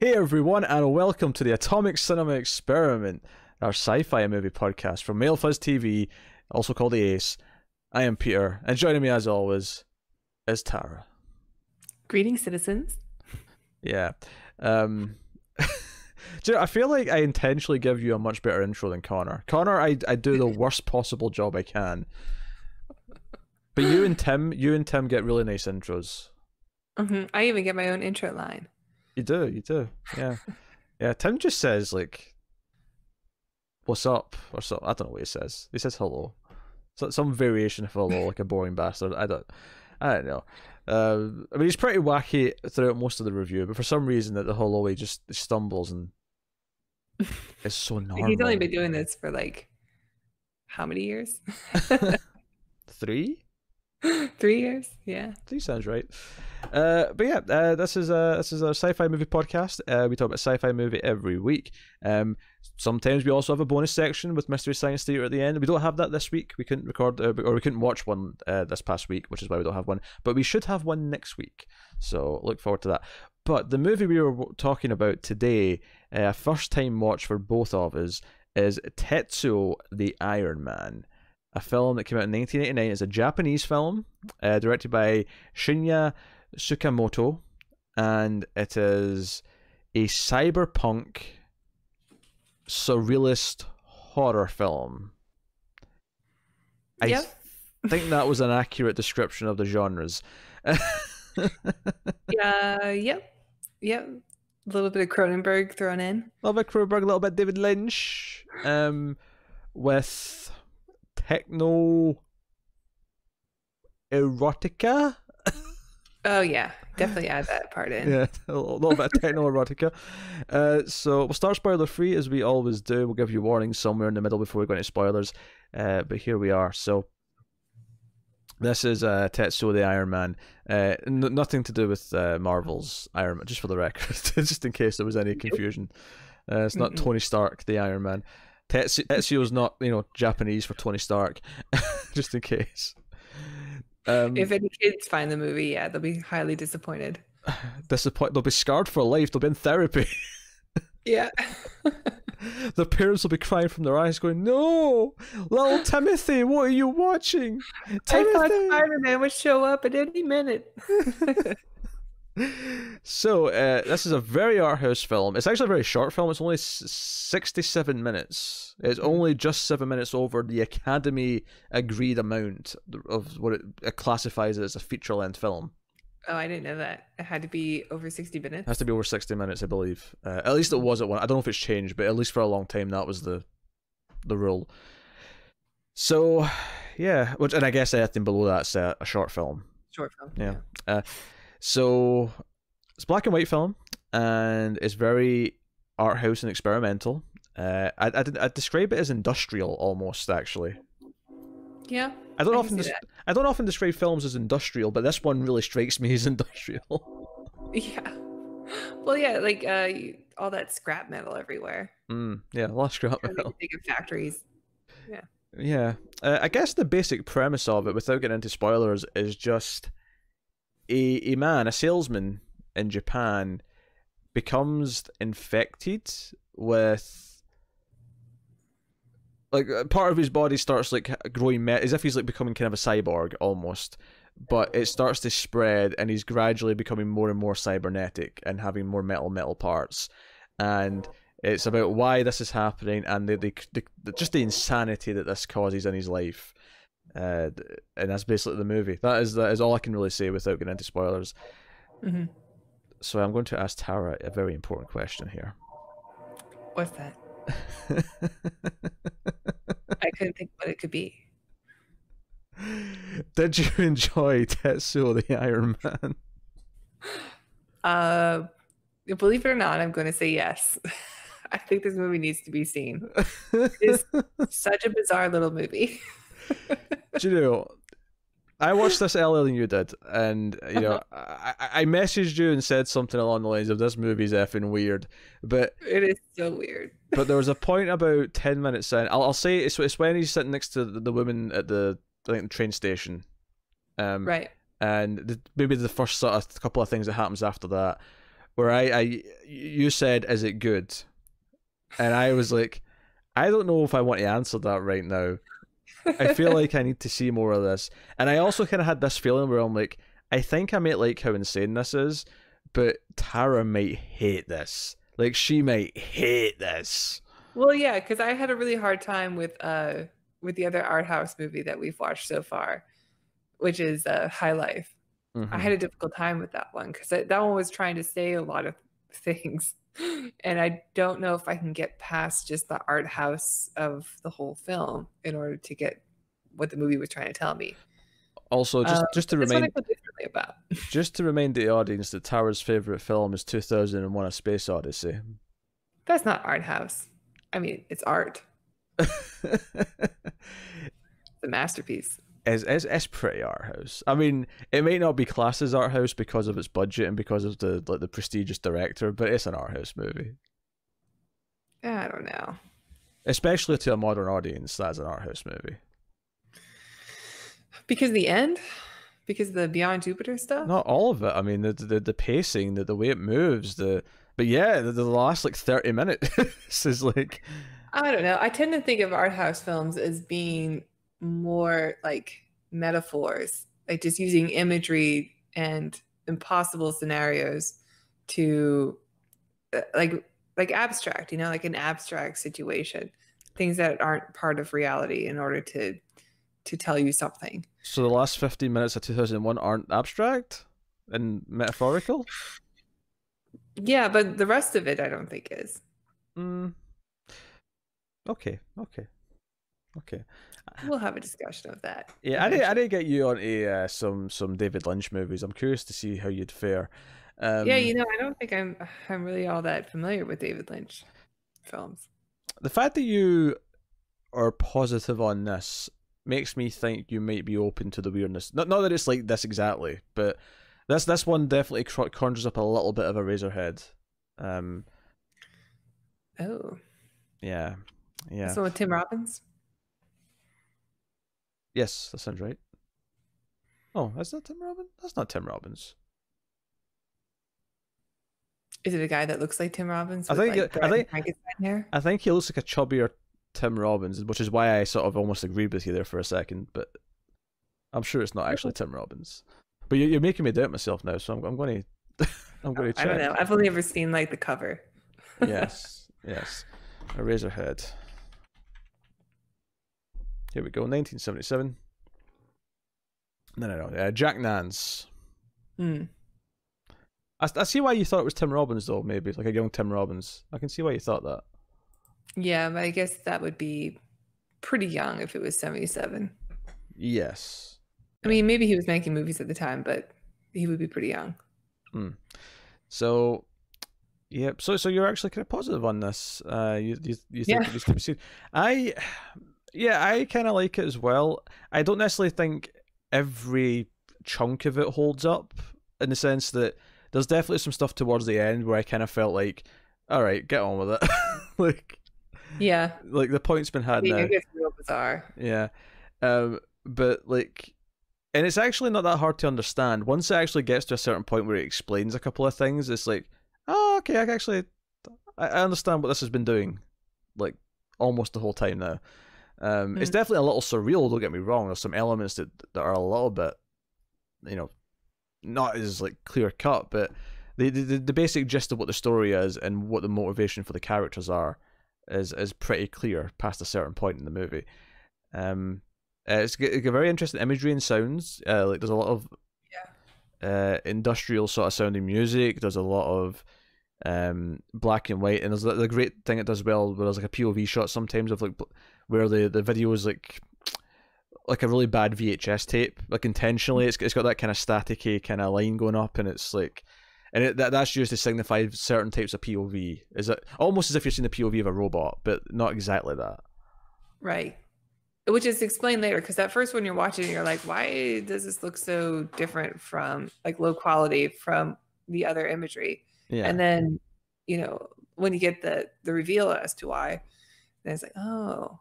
Hey everyone, and welcome to the Atomic Cinema Experiment, our sci-fi movie podcast from Mild Fuzz TV, also called the Ace. I am Peter, and joining me as always is Tara. Greetings, citizens. Yeah. Um do you know, I feel like I intentionally give you a much better intro than Connor. Connor, I I do the worst possible job I can. But you and Tim, you and Tim get really nice intros. hmm I even get my own intro line. You do, you do. Yeah. yeah, Tim just says like what's up or so I don't know what he says. He says hello. So some variation of hello, like a boring bastard. I don't I don't know. Uh, I mean he's pretty wacky throughout most of the review, but for some reason that the hello he just stumbles and it's so normal. He's only been doing this for like how many years? Three? Three years? Yeah. Three sounds right. Uh, but yeah, uh, this is a this is a sci-fi movie podcast. Uh, we talk about sci-fi movie every week. Um, sometimes we also have a bonus section with Mystery Science Theater at the end. We don't have that this week. We couldn't record uh, or we couldn't watch one uh, this past week, which is why we don't have one. But we should have one next week. So look forward to that. But the movie we were talking about today, a uh, first time watch for both of us, is Tetsuo the Iron Man a film that came out in 1989. It's a Japanese film uh, directed by Shinya Tsukamoto, and it is a cyberpunk surrealist horror film. I Yep. think that was an accurate description of the genres. Yeah. Yep. Yep. A little bit of Cronenberg thrown in. A little bit Cronenberg, a little bit David Lynch, um, with techno erotica. Oh yeah, definitely add that part in. yeah, a little bit of techno erotica. Uh, so we'll start spoiler free as we always do. We'll give you warnings somewhere in the middle before we go into spoilers. Uh, but here we are. So this is uh, Tetsuo the Iron Man. Uh, n- nothing to do with uh, Marvel's Iron Man, just for the record, just in case there was any confusion. Uh, it's not Mm-mm. Tony Stark, the Iron Man. Tetsu- Tetsuo's not, you know, Japanese for Tony Stark, just in case. Um, If any kids find the movie, yeah, they'll be highly disappointed. disappoint, they'll be scarred for life. They'll be in therapy. Yeah. the parents will be crying from their eyes, going, "No, little Timothy, what are you watching? I thought Timothy!" Spider Man would show up at any minute. So uh, this is a very art house film. It's actually a very short film. It's only s- sixty-seven minutes. It's only just seven minutes over the Academy agreed amount of what it, classifies as a feature-length film. oh, I didn't know that. It had to be over 60 minutes. It has to be over sixty minutes, I believe. Uh, at least it was at one. I don't know if it's changed, but at least for a long time that was the the rule. So, yeah, which and I guess anything below that's a, a short film. Short film. Yeah. So it's black and white film, and it's very art house and experimental. Uh, I I I describe it as industrial almost. Actually, Yeah. I don't I often I don't often describe films as industrial, but this one really strikes me as industrial. Yeah. Well, yeah, like uh, you- all that scrap metal everywhere. mm, yeah, last scrap Trying to metal. think of factories. Yeah, uh, I guess the basic premise of it, without getting into spoilers, is just a a man, a salesman in Japan, becomes infected with like uh, part of his body starts like growing me- as if he's like becoming kind of a cyborg almost. But it starts to spread and he's gradually becoming more and more cybernetic and having more metal metal parts. And it's about why this is happening and the, the, the, the just the insanity that this causes in his life uh, and that's basically the movie that is that is all i can really say without getting into spoilers hmm so i'm going to ask tara a very important question here What's that? I couldn't think what it could be. Did you enjoy Tetsuo the Iron Man? Uh, believe it or not, I'm going to say yes. I think this movie needs to be seen. It's such a bizarre little movie. Do you know? I watched this earlier than you did, and you know, I, I I messaged you and said something along the lines of "This movie's effing weird," but It is so weird. but there was a point about ten minutes in. I'll, I'll say it's it's when he's sitting next to the, the woman at the I think the train station, um, Right. and the, maybe the first sort of couple of things that happens after that, where I, I you said, "Is it good?" And I was like, I don't know if I want to answer that right now. I feel like I need to see more of this. And I also kind of had this feeling where I'm like, I think I might like how insane this is, but Tara might hate this. Like she might hate this. Well, yeah, because I had a really hard time with uh with the other art house movie that we've watched so far, which is uh, High Life. Mm-hmm. I had a difficult time with that one because that one was trying to say a lot of things, and I don't know if I can get past just the art house of the whole film in order to get what the movie was trying to tell me. Also, just um, just to remind just to remind the audience that Tara's favorite film is 2001: A Space Odyssey. That's not art house. I mean, it's art. the masterpiece. It's, it's, it's pretty art house. I mean, it may not be classed as art house because of its budget and because of the like the prestigious director, but it's an art house movie. Eh, I don't know. Especially to a modern audience, that's an art house movie. Because the end, because the Beyond Jupiter stuff. Not all of it. I mean, the the, the pacing, the the way it moves, the but yeah, the, the last like thirty minutes is like. I don't know. I tend to think of art house films as being more like metaphors, like just using imagery and impossible scenarios to uh, like like abstract, you know, like an abstract situation, things that aren't part of reality in order to to tell you something. So the last 15 minutes of 2001 aren't abstract and metaphorical? Yeah, but the rest of it I don't think is. Mm. Okay, okay. Okay. We'll have a discussion of that. Yeah, I did. I did get you onto uh, some some David Lynch movies. I'm curious to see how you'd fare. Um, yeah, you know, I don't think I'm I'm really all that familiar with David Lynch films. The fact that you are positive on this makes me think you might be open to the weirdness. Not not that it's like this exactly, but this this one definitely conjures up a little bit of Eraserhead. Um, oh. Yeah. Yeah. So with Tim Robbins. Yes, that sounds right. Oh, is that Tim Robbins? That's not Tim Robbins. Is it a guy that looks like Tim Robbins? I think. Like I think. I think he looks like a chubbier Tim Robbins, which is why I sort of almost agreed with you there for a second. But I'm sure it's not actually Tim Robbins. But you're making me doubt myself now, so I'm, I'm going to. I'm going to check. I don't know. I've only ever seen like the cover. yes. Yes. Eraserhead. Here we go, 1977. No, no, no. Uh, Jack Nance. Hmm. I, I see why you thought it was Tim Robbins, though, maybe. Like a young Tim Robbins. I can see why you thought that. Yeah, but I guess that would be pretty young if it was 77. Yes. I mean, maybe he was making movies at the time, but he would be pretty young. Hmm. So, yep. So, so you're actually kind of positive on this. Uh, you you, you think yeah. it needs to be seen. I yeah, I kind of like it as well. I don't necessarily think every chunk of it holds up in the sense that there's definitely some stuff towards the end where I kind of felt like, all right, get on with it. like, yeah, like the point's been had I mean, now. It's real bizarre. Yeah, um, but like, and it's actually not that hard to understand. Once it actually gets to a certain point where it explains a couple of things, it's like, oh, okay, I actually, I understand what this has been doing, like almost the whole time now. Um, mm. It's definitely a little surreal. Don't get me wrong. There's some elements that that are a little bit, you know, not as like clear cut, but the, the the basic gist of what the story is and what the motivation for the characters are is is pretty clear past a certain point in the movie. Um, uh, it's, it's got very interesting imagery and sounds. Uh, like there's a lot of yeah. uh, industrial sort of sounding music. There's a lot of um black and white, and there's the great thing it does well where there's like a POV shot sometimes of like where the the video is like like a really bad VHS tape, like intentionally. It's it's got that kind of staticky kind of line going up, and it's like, and it, that that's used to signify certain types of POV. Is it almost as if you're seeing the POV of a robot, but not exactly that. Right. Which is explained later because that first one you're watching, you're like, why does this look so different from like low quality from the other imagery? Yeah. And then, you know, when you get the the reveal as to why, then it's like, oh,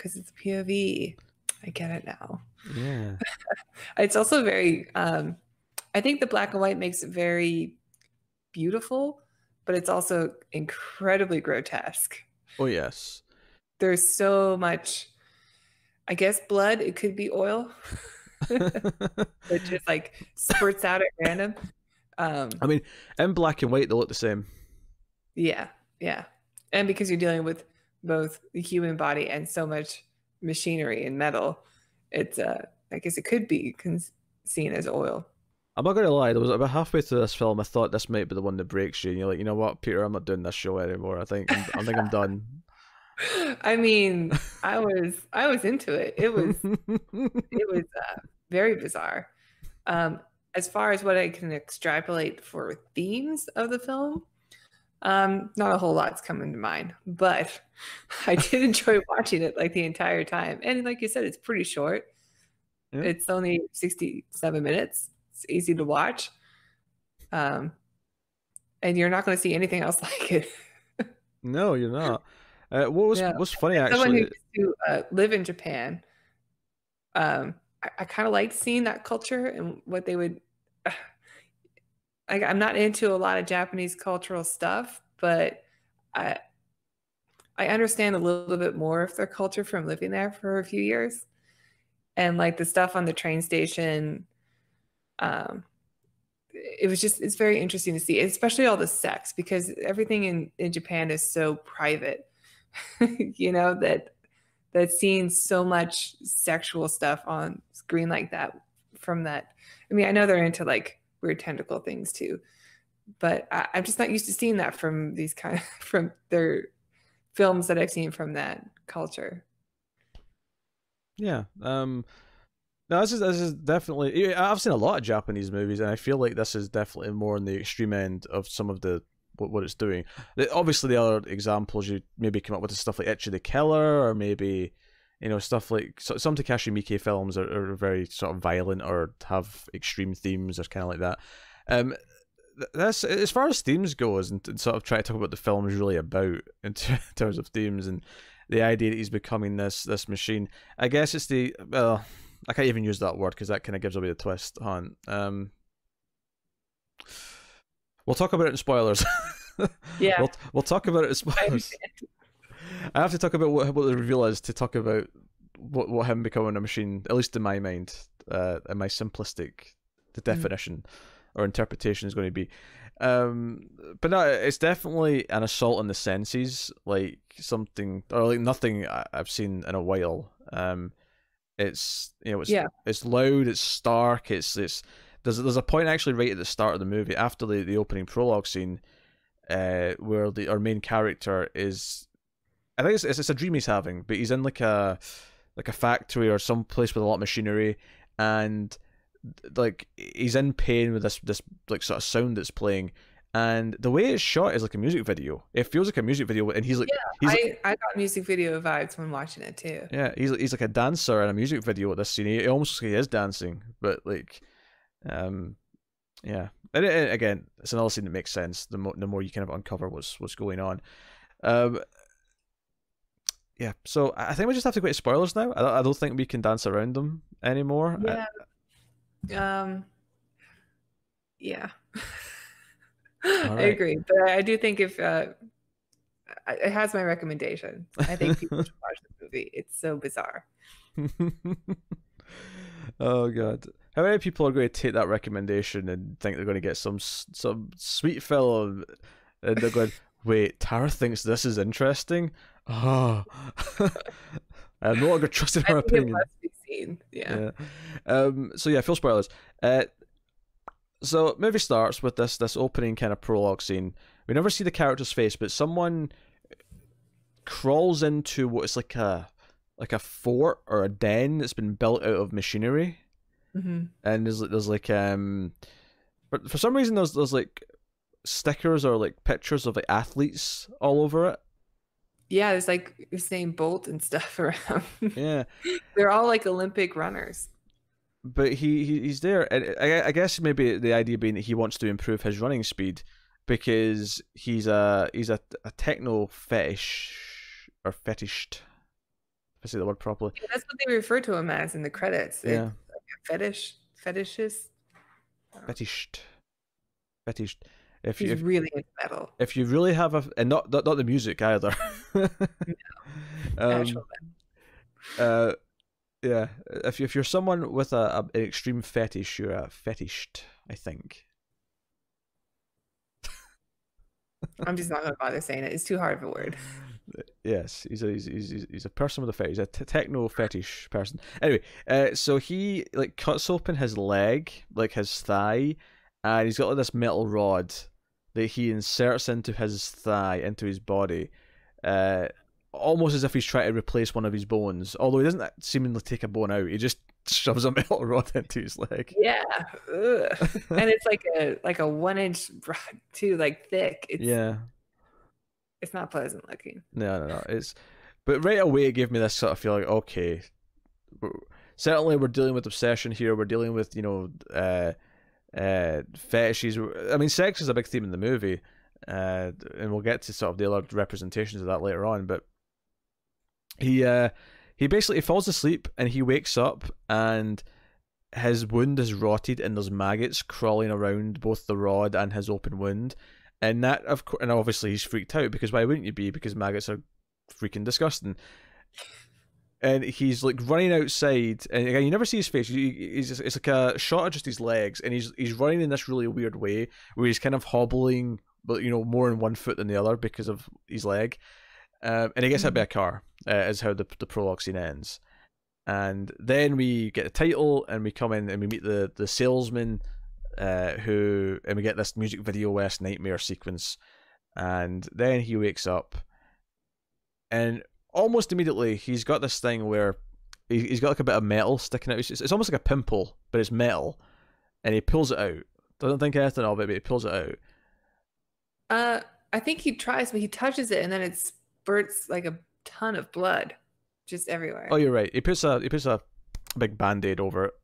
because it's POV. I get it now. Yeah. it's also very um I think the black and white makes it very beautiful but it's also incredibly grotesque. Oh yes. There's so much I guess blood, it could be oil. it just like spurts out at random. Um, I mean, in black and white, they look the same. Yeah, yeah, and because you're dealing with both the human body and so much machinery and metal, it's uh, I guess it could be cons- seen as oil. I'm not gonna lie. There was about halfway through this film, I thought this might be the one that breaks you, and you're like, you know what, Peter, I'm not doing this show anymore. I think I'm, I think I'm done. I mean, I was I was into it. It was it was uh, very bizarre. Um, as far as what I can extrapolate for themes of the film, um, not a whole lot's coming to mind, but I did enjoy watching it like the entire time. And like you said, it's pretty short. Yeah. It's only 67 minutes. It's easy to watch. Um, and you're not going to see anything else like it. no, you're not. Uh, what was yeah. what's funny actually? Someone who used to uh, live in Japan, um, I, I kind of liked seeing that culture and what they would. I, I'm not into a lot of Japanese cultural stuff, but I I understand a little bit more of their culture from living there for a few years, and like the stuff on the train station. Um, it was just it's very interesting to see especially all the sex because everything in, in japan is so private you know, that that seeing so much sexual stuff on screen like that from that. I mean, I know they're into like weird tentacle things too, but I, am just not used to seeing that from these kind of from their films that I've seen from that culture. Yeah. Um no, this is this is definitely. I've seen a lot of Japanese movies, and I feel like this is definitely more on the extreme end of some of the what, what it's doing. Obviously, the other examples you maybe come up with is stuff like Ichi the Killer, or maybe you know stuff like some Takashi Miike films are, are very sort of violent or have extreme themes or kind of like that. Um, that's as far as themes goes, and, and sort of try to talk about what the film is really about in terms of themes and the idea that he's becoming this this machine. I guess it's the well, I can't even use that word because that kind of gives away the twist. On um, We'll talk about it in spoilers. yeah. We'll, we'll talk about it in spoilers. I, have to talk about what, what the reveal is to talk about what, what him becoming a machine, at least in my mind, uh, in my simplistic the hmm. definition mm. or interpretation is going to be. Um, but no, it's definitely an assault on the senses, like something or like nothing I've seen in a while. Um, it's you know it's yeah. it's loud, it's stark, it's it's there's there's a point actually right at the start of the movie after the, the opening prologue scene, uh, where the our main character is, I think it's, it's, it's a dream he's having, but he's in like a like a factory or some place with a lot of machinery, and like he's in pain with this this like sort of sound that's playing, and the way it's shot is like a music video. It feels like a music video, and he's like, yeah, he's I, like, I got music video vibes when watching it too. Yeah, he's he's like a dancer in a music video at this scene. He, almost like he is dancing, but like um, yeah, and, and again, it's another scene that makes sense. The more the more you kind of uncover what's what's going on. Um, yeah, so I think we just have to go to spoilers now. I don't, I don't think we can dance around them anymore. Yeah. I, um. Yeah. Right. I agree, but I do think if uh, it has my recommendation, I think people should watch the movie. It's so bizarre. oh god. How many people are going to take that recommendation and think they're going to get some some sweet film, and they're going, "Wait, Tara thinks this is interesting." Oh, I'm no longer trusting her opinion. Yeah. yeah. Um. So yeah, full spoilers. Uh. So movie starts with this this opening kind of prologue scene. We never see the character's face, but someone crawls into what is like a like a fort or a den that's been built out of machinery Mm-hmm. And there's there's like um, but for some reason there's there's like stickers or like pictures of like athletes all over it. Yeah, there's like Usain Bolt and stuff around. Yeah, they're all like Olympic runners. But he, he he's there, and I, I guess maybe the idea being that he wants to improve his running speed because he's a he's a, a techno fetish or fetished. If I say the word properly. Yeah, that's what they refer to him as in the credits. Yeah. It, fetish fetishes fetished fetished if he's you if, really into metal. if you really have a and not not, not the music either. um, uh, yeah, if you, if you're someone with a, a, an extreme fetish, you're a fetished. I think. I'm just not gonna bother saying it. It's too hard of a word. Yes, he's a he's, he's, he's a person with a fetish. He's a t- techno fetish person. Anyway, uh, so he like cuts open his leg, like his thigh, and he's got like this metal rod that he inserts into his thigh, into his body, uh, almost as if he's trying to replace one of his bones. Although he doesn't seemingly take a bone out, he just shoves a metal rod into his leg. Yeah, and it's like a like a one inch rod too, like thick. It's, yeah, it's not pleasant looking. No, no, no. It's but right away it gave me this sort of feeling. Okay, certainly we're dealing with obsession here. We're dealing with you know uh, uh, fetishes. I mean, sex is a big theme in the movie, uh, and we'll get to sort of the other representations of that later on. But he uh, he basically falls asleep and he wakes up and his wound is rotted and there's maggots crawling around both the rod and his open wound. And that of course, and obviously he's freaked out because why wouldn't you be? Because maggots are freaking disgusting. And he's like running outside, and again, you never see his face. He's just, it's like a shot of just his legs, and he's he's running in this really weird way where he's kind of hobbling, but you know more in one foot than the other because of his leg. Um, and he gets hit by a car. Uh, is how the the prologue scene ends, and then we get the title, and we come in and we meet the the salesman, uh, who and we get this music video west nightmare sequence, and then he wakes up, and almost immediately he's got this thing where he, he's got like a bit of metal sticking out. It's, it's almost like a pimple, but it's metal, and he pulls it out. Doesn't think anything of it, but he pulls it out. Uh, I think he tries, but he touches it, and then it spurts like a ton of blood just everywhere. Oh, you're right. He puts a he puts a big band aid over it.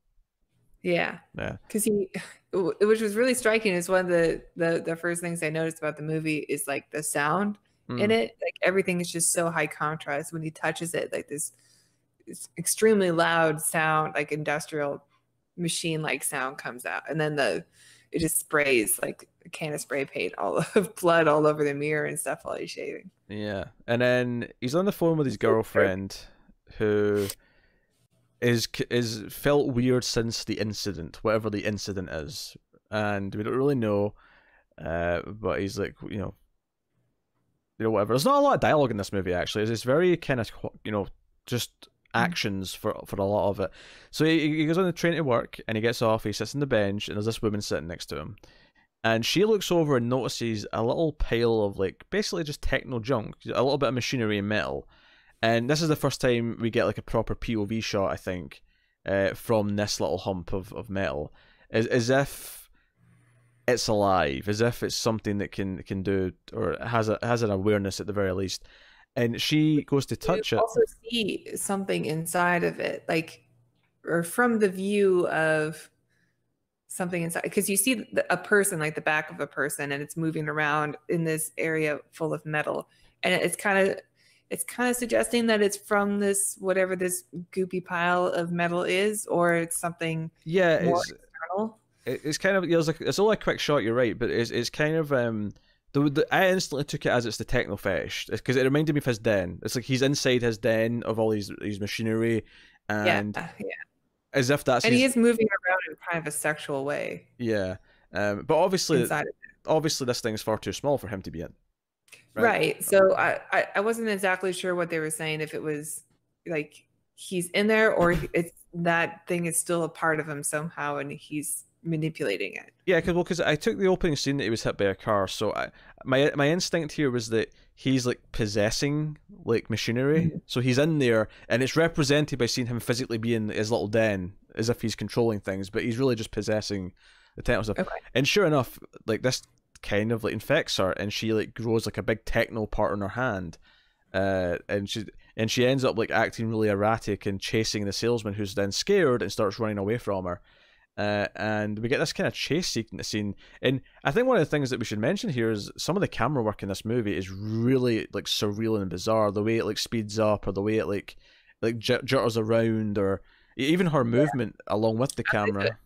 Yeah. Yeah. Because he, which was really striking, is one of the, the the first things I noticed about the movie is like the sound mm. in it. Like everything is just so high contrast when he touches it. Like this, extremely loud sound, like industrial machine like sound comes out, and then the it just sprays like a can of spray paint all of blood all over the mirror and stuff while he's shaving. Yeah, and then he's on the phone with his girlfriend, who is is felt weird since the incident, whatever the incident is, and we don't really know. Uh, but he's like, you know, you know, whatever. There's not a lot of dialogue in this movie actually. It's, it's very kind of, you know, just hmm. actions for for a lot of it. So he, he goes on the train to work and he gets off. He sits on the bench and there's this woman sitting next to him, and she looks over and notices a little pile of like basically just techno junk, a little bit of machinery and metal. And this is the first time we get like a proper POV shot, I think, uh, from this little hump of, of metal, as as if it's alive, as if it's something that can can do or has a has an awareness at the very least. And she goes to touch you it. Also see something inside of it, like or from the view of something inside because you see a person like the back of a person and it's moving around in this area full of metal and it's kind of it's kind of suggesting that it's from this whatever this goopy pile of metal is or it's something yeah it's external. it's kind of it's, like, it's only a quick shot you're right but it's, it's kind of um the, the, I instantly took it as it's the techno fetish because it reminded me of his den. It's like he's inside his den of all these these machinery, and yeah, yeah as if that's and his... he is moving around in kind of a sexual way. Yeah, um, but obviously, obviously, this thing's far too small for him to be in. Right. right. So I, I, I wasn't exactly sure what they were saying if it was like he's in there or it's that thing is still a part of him somehow and he's manipulating it. Yeah, because well, because I took the opening scene that he was hit by a car, so I, my my instinct here was that he's like possessing like machinery. Mm-hmm. So he's in there, and it's represented by seeing him physically be in his little den, as if he's controlling things, but he's really just possessing the techno stuff. Okay. And sure enough, like this kind of like infects her, and she like grows like a big techno part on her hand. Uh, and she and she ends up like acting really erratic and chasing the salesman, who's then scared and starts running away from her. Uh, and we get this kind of chase sequence scene. And I think one of the things that we should mention here is some of the camera work in this movie is really like surreal and bizarre. The way it like speeds up, or the way it like like jitters around, or even her movement yeah. along with the camera.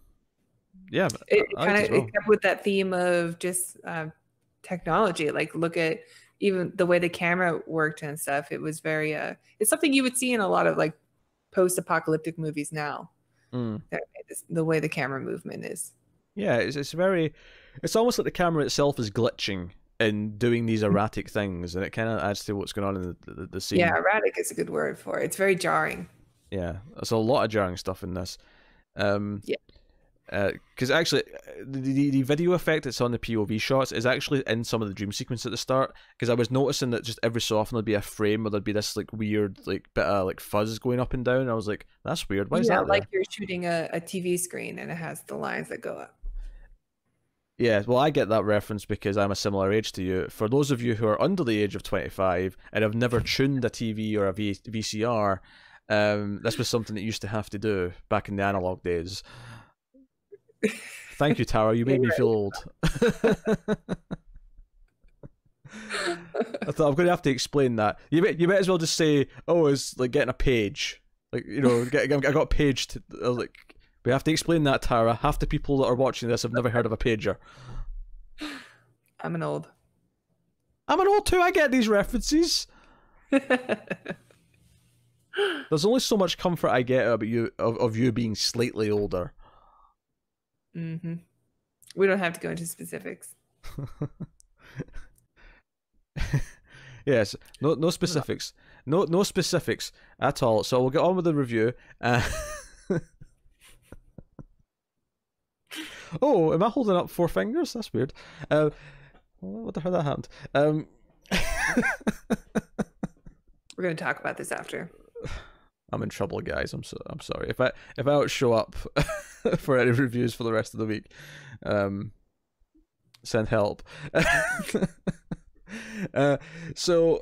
Yeah, it kind of well. it kept with that theme of just uh, technology. Like look at even the way the camera worked and stuff. It was very uh it's something you would see in a lot of like post-apocalyptic movies now. Mm. The way the camera movement is. Yeah, it's it's very it's almost like the camera itself is glitching and doing these erratic things and it kind of adds to what's going on in the, the, the scene. Yeah, erratic is a good word for it. It's very jarring. Yeah, there's a lot of jarring stuff in this. Um, yeah because uh, actually the, the video effect that's on the POV shots is actually in some of the dream sequence at the start because I was noticing that just every so often there'd be a frame where there'd be this like weird like bit of like fuzz going up and down. And I was like, that's weird. Why is yeah, that? like you're shooting a, a TV screen and it has the lines that go up. Yeah, well, I get that reference because I'm a similar age to you. For those of you who are under the age of 25 and have never tuned a TV or a v- VCR, um, this was something that you used to have to do back in the analog days. Thank you, Tara. You made me feel old. I thought I'm going to have to explain that. You may, you might as well just say, "Oh, it's like getting a page." Like you know, get, I got a page. I was like, we have to explain that, Tara. Half the people that are watching this have never heard of a pager. I'm an old. I'm an old too. I get these references. There's only so much comfort I get about you of, of you being slightly older. Mm-hmm. We don't have to go into specifics. yes, no no specifics. No no specifics at all. So we'll get on with the review. Uh, oh, am I holding up four fingers? That's weird. Uh, what the hell that happened? Um, We're going to talk about this after. I'm in trouble, guys. I'm so I'm sorry if I if I don't show up for any reviews for the rest of the week. Um, send help. uh, so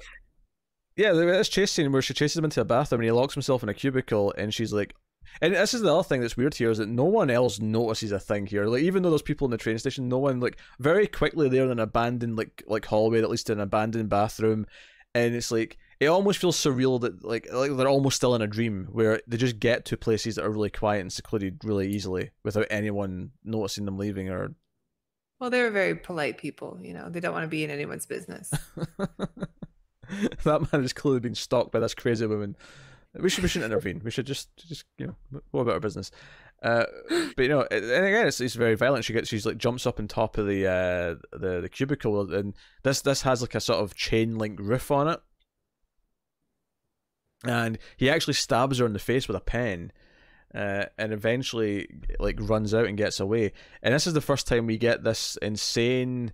yeah, there's chase scene where she chases him into a bathroom and he locks himself in a cubicle, and she's like, and this is the other thing that's weird here is that no one else notices a thing here. Like even though there's people in the train station, no one like very quickly they're in an abandoned like like hallway, at least in an abandoned bathroom, and it's like it almost feels surreal that like like they're almost still in a dream where they just get to places that are really quiet and secluded really easily without anyone noticing them leaving or well they're very polite people you know they don't want to be in anyone's business. That man has clearly been stalked by this crazy woman. We should we shouldn't intervene. We should just just you know what about our business? Uh, but you know, and again, it's, it's very violent. She gets she's like jumps up on top of the uh the the cubicle, and this this has like a sort of chain link roof on it, and he actually stabs her in the face with a pen. Uh, and eventually, like, runs out and gets away. And this is the first time we get this insane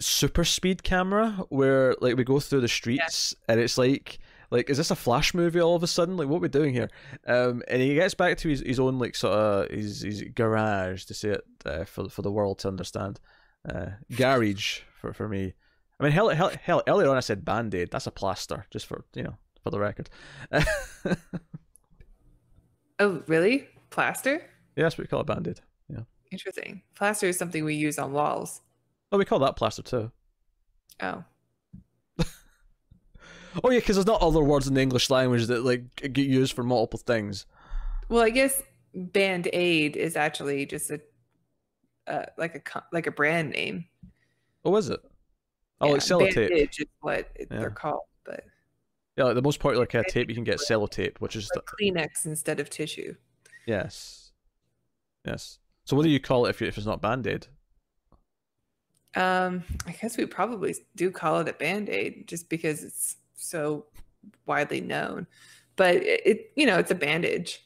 super speed camera where, like, we go through the streets yeah. and it's like, like, is this a flash movie all of a sudden? Like, what are we doing here? Um, and he gets back to his, his own, like, sort of his, his garage to say it uh, for for the world to understand. Uh, garage for for me. I mean, hell, hell, hell, earlier on I said band aid. That's a plaster, just for, you know, for the record. oh, really? Plaster? Yeah, that's what we call it band aid. Yeah. Interesting. Plaster is something we use on walls. Oh, we call that plaster too. Oh. oh yeah, because there's not other words in the English language that like get used for multiple things. Well, I guess band aid is actually just a uh, like a like a brand name. Oh, is it? Oh, yeah, like sellotape. Bandage is what yeah. they're called, but yeah, like the most popular kind of tape you can get sellotape, which is the... Kleenex instead of tissue. Yes, yes. So what do you call it if, you, if it's not band aid? Um, I guess we probably do call it a band aid just because it's so widely known. But it, it you know, it's a bandage.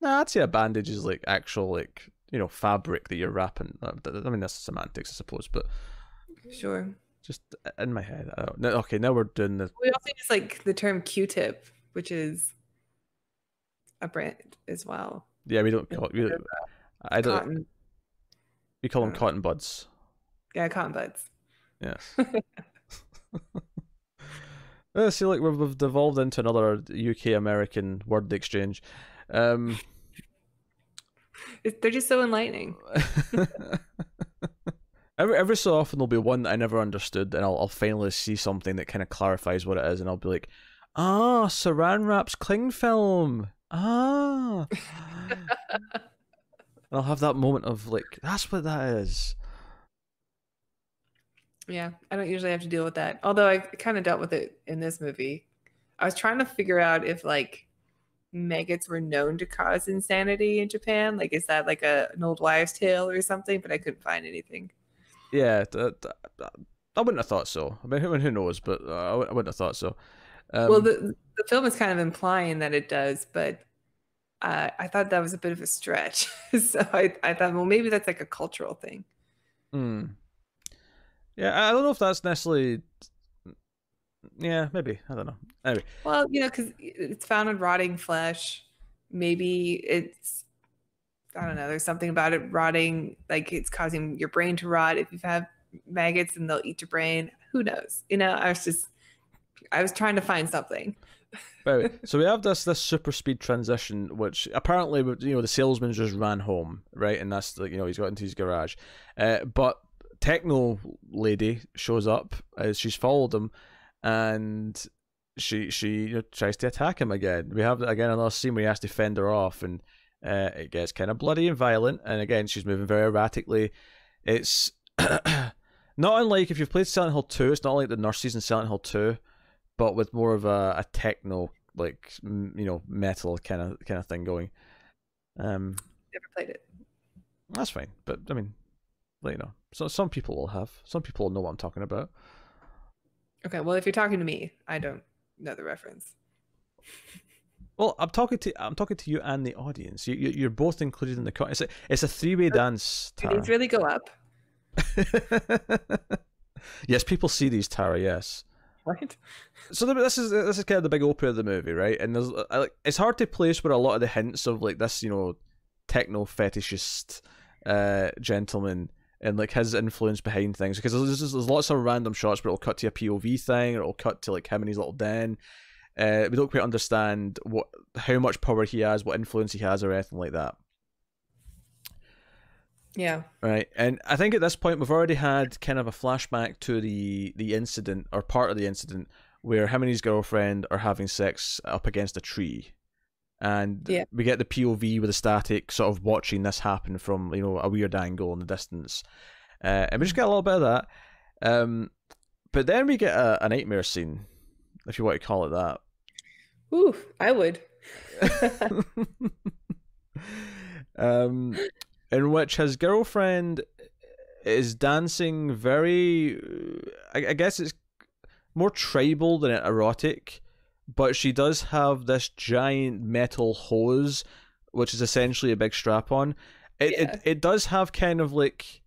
Nah, I'd say a bandage is like actual like you know fabric that you're wrapping. Uh, I mean that's semantics, I suppose, but sure. Just in my head. okay, now we're doing the. We also use like the term Q-tip, which is a brand as well. Yeah, we don't call. We, I don't. Cotton. We call them uh, cotton buds. Yeah, cotton buds. Yes. I see, like we've, we've devolved into another UK American word exchange. Um, They're just so enlightening. every every so often there'll be one that I never understood, and I'll I'll finally see something that kind of clarifies what it is, and I'll be like, ah, Saran wrap's cling film. Ah. and I'll have that moment of like, that's what that is. Yeah, I don't usually have to deal with that. Although I kind of dealt with it in this movie. I was trying to figure out if like maggots were known to cause insanity in Japan. Like, is that like a, an old wives' tale or something? But I couldn't find anything. Yeah, th- th- I wouldn't have thought so. I mean, who, who knows? But uh, I wouldn't have thought so. Um, well, the the film is kind of implying that it does, but uh, I thought that was a bit of a stretch. so I, I thought, well, maybe that's like a cultural thing. Hmm. Yeah, I don't know if that's necessarily. Yeah, maybe I don't know. Anyway. Well, you know, because it's found in rotting flesh. Maybe it's. I don't know. There's something about it rotting, like it's causing your brain to rot. If you have maggots and they'll eat your brain, who knows? You know, I was just, I was trying to find something. right. So we have this this super speed transition, which apparently you know the salesman just ran home, right, and that's like you know he's got into his garage, uh, but techno lady shows up as she's followed him, and she she you know, tries to attack him again. We have again another scene where he has to fend her off, and uh, it gets kind of bloody and violent. And again, she's moving very erratically. It's not unlike if you've played Silent Hill Two. It's not like the nurses in Silent Hill Two, but with more of a, a techno like you know metal kind of kind of thing going. Um, Never played it. That's fine, but I mean, you know, so some people will have. Some people will know what I'm talking about. Okay, well, if you're talking to me, I don't know the reference. Well, I'm talking to I'm talking to you and the audience. You, you are both included in the it's a it's a three way dance. Tara. these really go up? yes, people see these Tara. Yes. Right. So this is this is kind of the big opener of the movie, right? And there's like it's hard to place where a lot of the hints of like this, you know, techno fetishist uh, gentleman and like his influence behind things because there's, there's, lots of random shots where it'll cut to a POV thing or it'll cut to like him and his little den. Uh, we don't quite understand what how much power he has, what influence he has, or anything like that. Yeah. Right, and I think at this point we've already had kind of a flashback to the the incident or part of the incident where him and his girlfriend are having sex up against a tree and yeah. we get the POV with the static sort of watching this happen from you know a weird angle in the distance, uh, and we just get a little bit of that. Um, but then we get a, a, nightmare scene, if you want to call it that. Ooh, I would. um, in which his girlfriend is dancing very, I, I guess it's more tribal than erotic but she does have this giant metal hose, which is essentially a big strap on. It, yeah. it it does have kind of like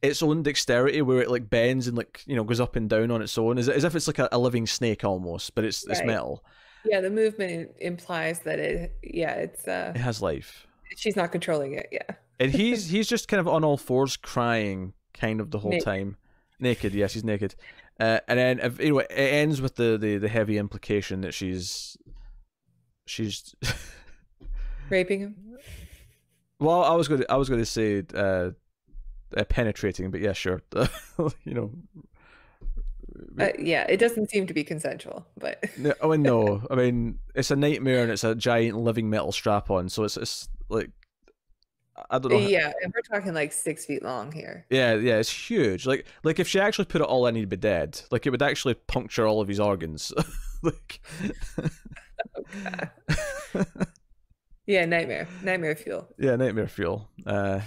its own dexterity where it like bends and like you know goes up and down on its own, as, as if it's like a, a living snake almost, but it's right. it's metal. Yeah, the movement implies that it yeah it's uh it has life. She's not controlling it, yeah. and he's he's just kind of on all fours crying kind of the whole naked. time. Naked, yes, he's naked. Uh, and then if, you know, it ends with the, the, the heavy implication that she's she's raping him. Well, I was going to I was going to say uh, uh, penetrating, but yeah, sure. you know. Uh, yeah, it doesn't seem to be consensual, but no, I mean, no, I mean it's a nightmare and it's a giant living metal strap on, so it's it's like I don't know. Yeah, and we're talking like six feet long here. Yeah, yeah, it's huge. Like, like if she actually put it all in, he'd be dead. Like, it would actually puncture all of his organs. like, oh, yeah, nightmare, nightmare fuel. Yeah, nightmare fuel. Uh,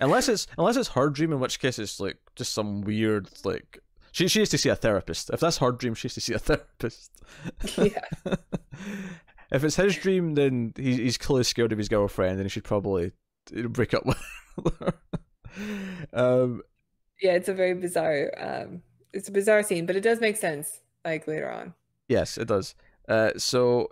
unless it's unless it's her dream, in which case it's like just some weird like she she has to see a therapist. If that's her dream, she has to see a therapist. Yeah. if it's his dream, then he's he's clearly scared of his girlfriend, and he should probably break up um, yeah, it's a very bizarre. Um, it's a bizarre scene, but it does make sense. Like later on. Yes, it does. Uh, so,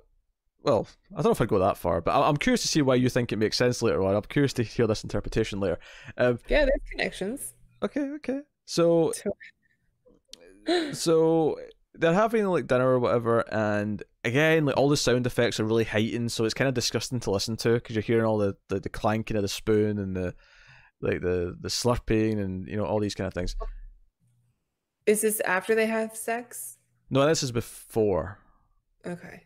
well, I don't know if I'd go that far, but I'm curious to see why you think it makes sense later on. I'm curious to hear this interpretation later. Um, yeah, there's connections. Okay, okay. So, so they're having like dinner or whatever, and again, like all the sound effects are really heightened, so it's kind of disgusting to listen to because you're hearing all the, the, the clanking of the spoon and the like the the slurping and you know all these kind of things. Is this after they have sex? No, this is before. Okay.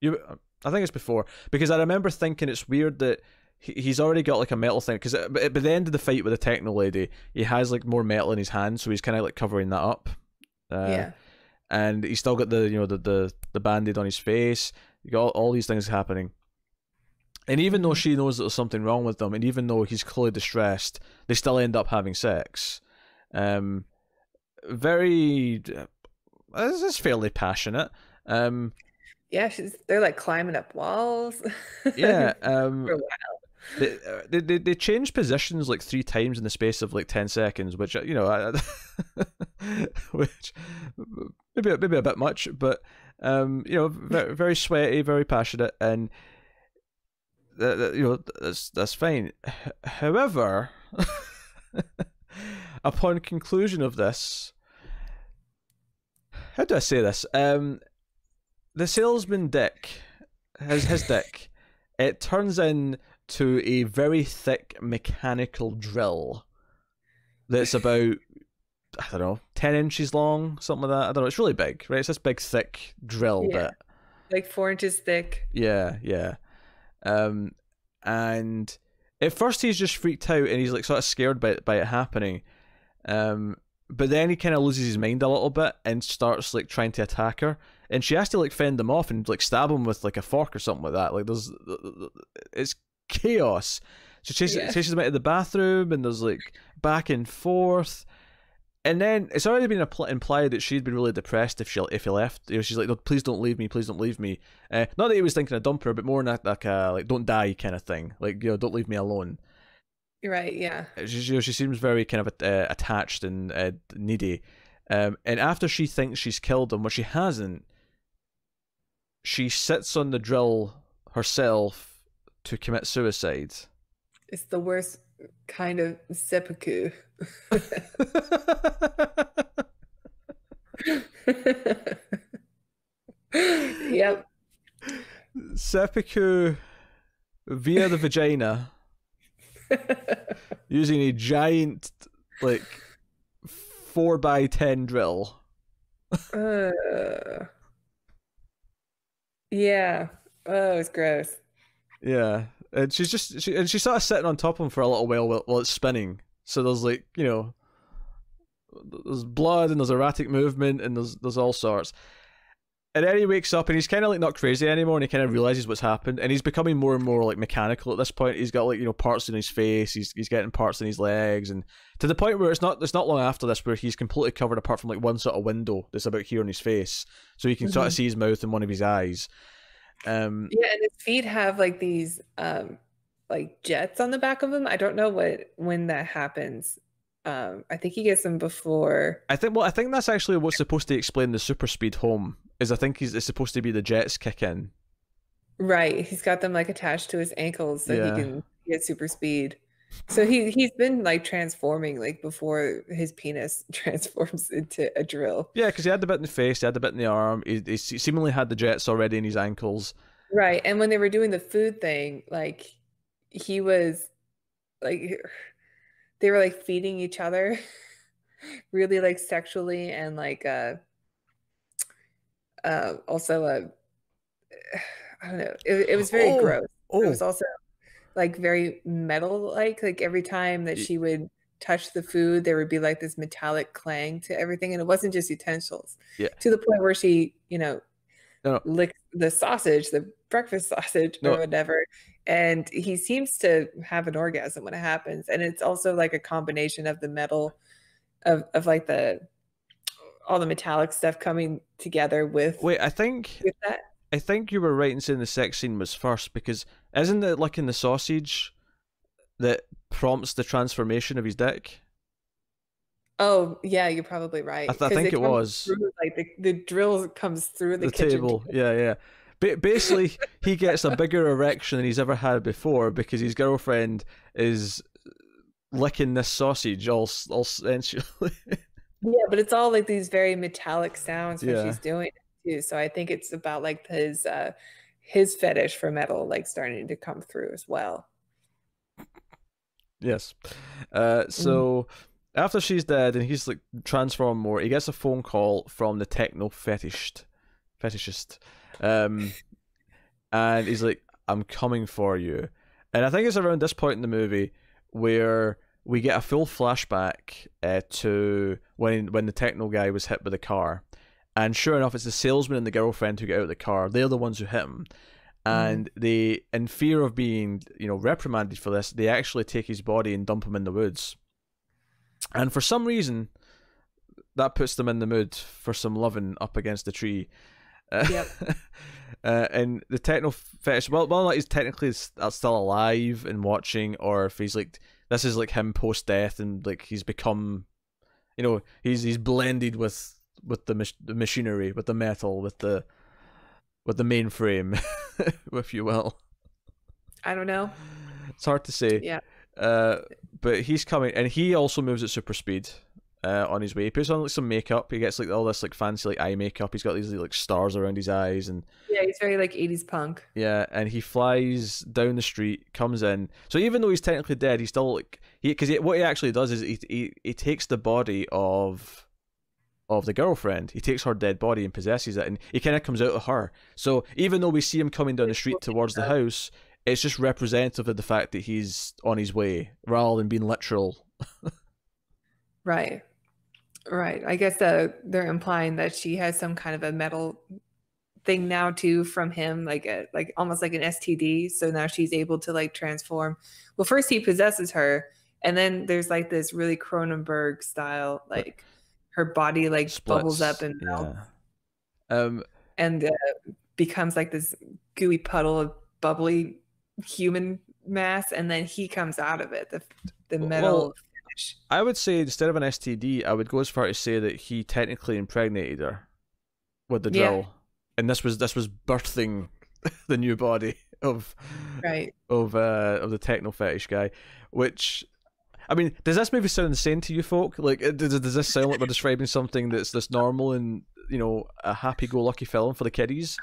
You, I think it's before because I remember thinking it's weird that he's already got like a metal thing because by the end of the fight with the techno lady, he has like more metal in his hand, so he's kind of like covering that up. Uh, yeah. And he's still got the you know the the the band-aid on his face. You got all, all these things happening. And even though mm-hmm. she knows that there's something wrong with them, and even though he's clearly distressed, they still end up having sex. Um, very, uh, this is fairly passionate. Um, yeah, she's they're like climbing up walls. yeah, um, they, uh, they, they they change positions like three times in the space of like ten seconds, which uh, you know, which maybe maybe a bit much, but um, you know, very, very sweaty, very passionate, and uh, you know that's that's fine. However, upon conclusion of this, how do I say this? Um, the salesman Dick, his his Dick, it turns in to a very thick mechanical drill that's about I don't know ten inches long, something like that. I don't know. It's really big, right? It's this big thick drill yeah. bit, like four inches thick. Yeah, yeah. Um, and at first he's just freaked out and he's like sort of scared by by it happening. Um, but then he kind of loses his mind a little bit and starts like trying to attack her and she has to like fend him off and like stab him with like a fork or something like that like there's it's chaos she chases, yeah. chases him out of the bathroom and there's like back and forth and then it's already been impl- implied that she'd been really depressed if she if he left. You know, she's like, no, "Please don't leave me, please don't leave me." Uh, not that he was thinking of dump her, but more like like a like "don't die" kind of thing. Like you know, don't leave me alone. Right. Yeah. She, you know, she seems very kind of uh, attached and uh, needy. Um, and after she thinks she's killed him, what she hasn't, she sits on the drill herself to commit suicide. It's the worst kind of seppuku. yep. Seppuku via the vagina using a giant, like, 4 by 10 drill. uh, yeah. Oh, it's gross. Yeah and she's just she and she's sort of sitting on top of him for a little while while, while it's spinning. So there's like you know, there's blood and there's erratic movement and there's there's all sorts. And then he wakes up and he's kind of like not crazy anymore, and he kind of realizes what's happened, and he's becoming more and more like mechanical at this point. He's got like you know parts in his face, he's he's getting parts in his legs, and to the point where it's not it's not long after this where he's completely covered apart from like one sort of window that's about here on his face, so you can mm-hmm. sort of see his mouth and one of his eyes. Um, yeah, and his feet have like these um, like jets on the back of them. I don't know what when that happens. Um, I think he gets them before. I think. Well, I think that's actually what's supposed to explain the super speed home. Is I think he's it's supposed to be the jets kick in. Right, he's got them like attached to his ankles so yeah. he can get super speed. So he he's been like transforming like before his penis transforms into a drill. Yeah, because he had the bit in the face, he had the bit in the arm. He, he seemingly had the jets already in his ankles. Right, and when they were doing the food thing, like he was like they were like feeding each other really like sexually and like uh uh also uh I don't know. It, it was very oh, gross. Oh. It was also like very metal like like every time that she would touch the food there would be like this metallic clang to everything and it wasn't just utensils yeah to the point where she you know no. licked the sausage the breakfast sausage no. or whatever and he seems to have an orgasm when it happens and it's also like a combination of the metal of, of like the all the metallic stuff coming together with wait i think with that I think you were right in saying the sex scene was first because isn't it like in the sausage that prompts the transformation of his dick? Oh yeah, you're probably right. I, th- I think it was through, like the, the drill comes through the, the table. Yeah, yeah. But basically, he gets a bigger erection than he's ever had before because his girlfriend is licking this sausage all all sensually. yeah, but it's all like these very metallic sounds when yeah. she's doing it too. So I think it's about like his uh his fetish for metal like starting to come through as well. Yes. Uh so mm. after she's dead and he's like transformed more, he gets a phone call from the techno fetishist fetishist. Um and he's like, I'm coming for you. And I think it's around this point in the movie where we get a full flashback uh, to when when the techno guy was hit by the car. And sure enough, it's the salesman and the girlfriend who get out of the car. They're the ones who hit him. And mm. they, in fear of being, you know, reprimanded for this, they actually take his body and dump him in the woods. And for some reason, that puts them in the mood for some loving up against the tree. Yep. uh, and the techno fetish, well, well, he's technically still alive and watching, or if he's like, this is like him post death and like he's become, you know, he's he's blended with with the, mach- the machinery, with the metal, with the with the mainframe, if you will. I don't know. It's hard to say. Yeah. Uh, but he's coming, and he also moves at super speed. Uh, on his way, he puts on like some makeup. He gets like all this like fancy like eye makeup. He's got these like stars around his eyes, and yeah, he's very like '80s punk. Yeah, and he flies down the street, comes in. So even though he's technically dead, he's still like he because what he actually does is he, he he takes the body of of the girlfriend. He takes her dead body and possesses it, and he kind of comes out of her. So even though we see him coming down the street towards the house, it's just representative of the fact that he's on his way rather than being literal. right, right. I guess uh, they're implying that she has some kind of a metal thing now too from him, like a like almost like an STD. So now she's able to like transform. Well, first he possesses her, and then there's like this really Cronenberg style like her body like Splits. bubbles up and melts. Yeah. Um, and uh, becomes like this gooey puddle of bubbly human mass, and then he comes out of it. The the metal. Well, I would say instead of an STD, I would go as far to say that he technically impregnated her with the drill, yeah. and this was this was birthing the new body of right of uh of the techno fetish guy, which I mean, does this movie sound the same to you folk? Like, uh, does, does this sound like we're describing something that's this normal and you know a happy-go-lucky film for the kiddies?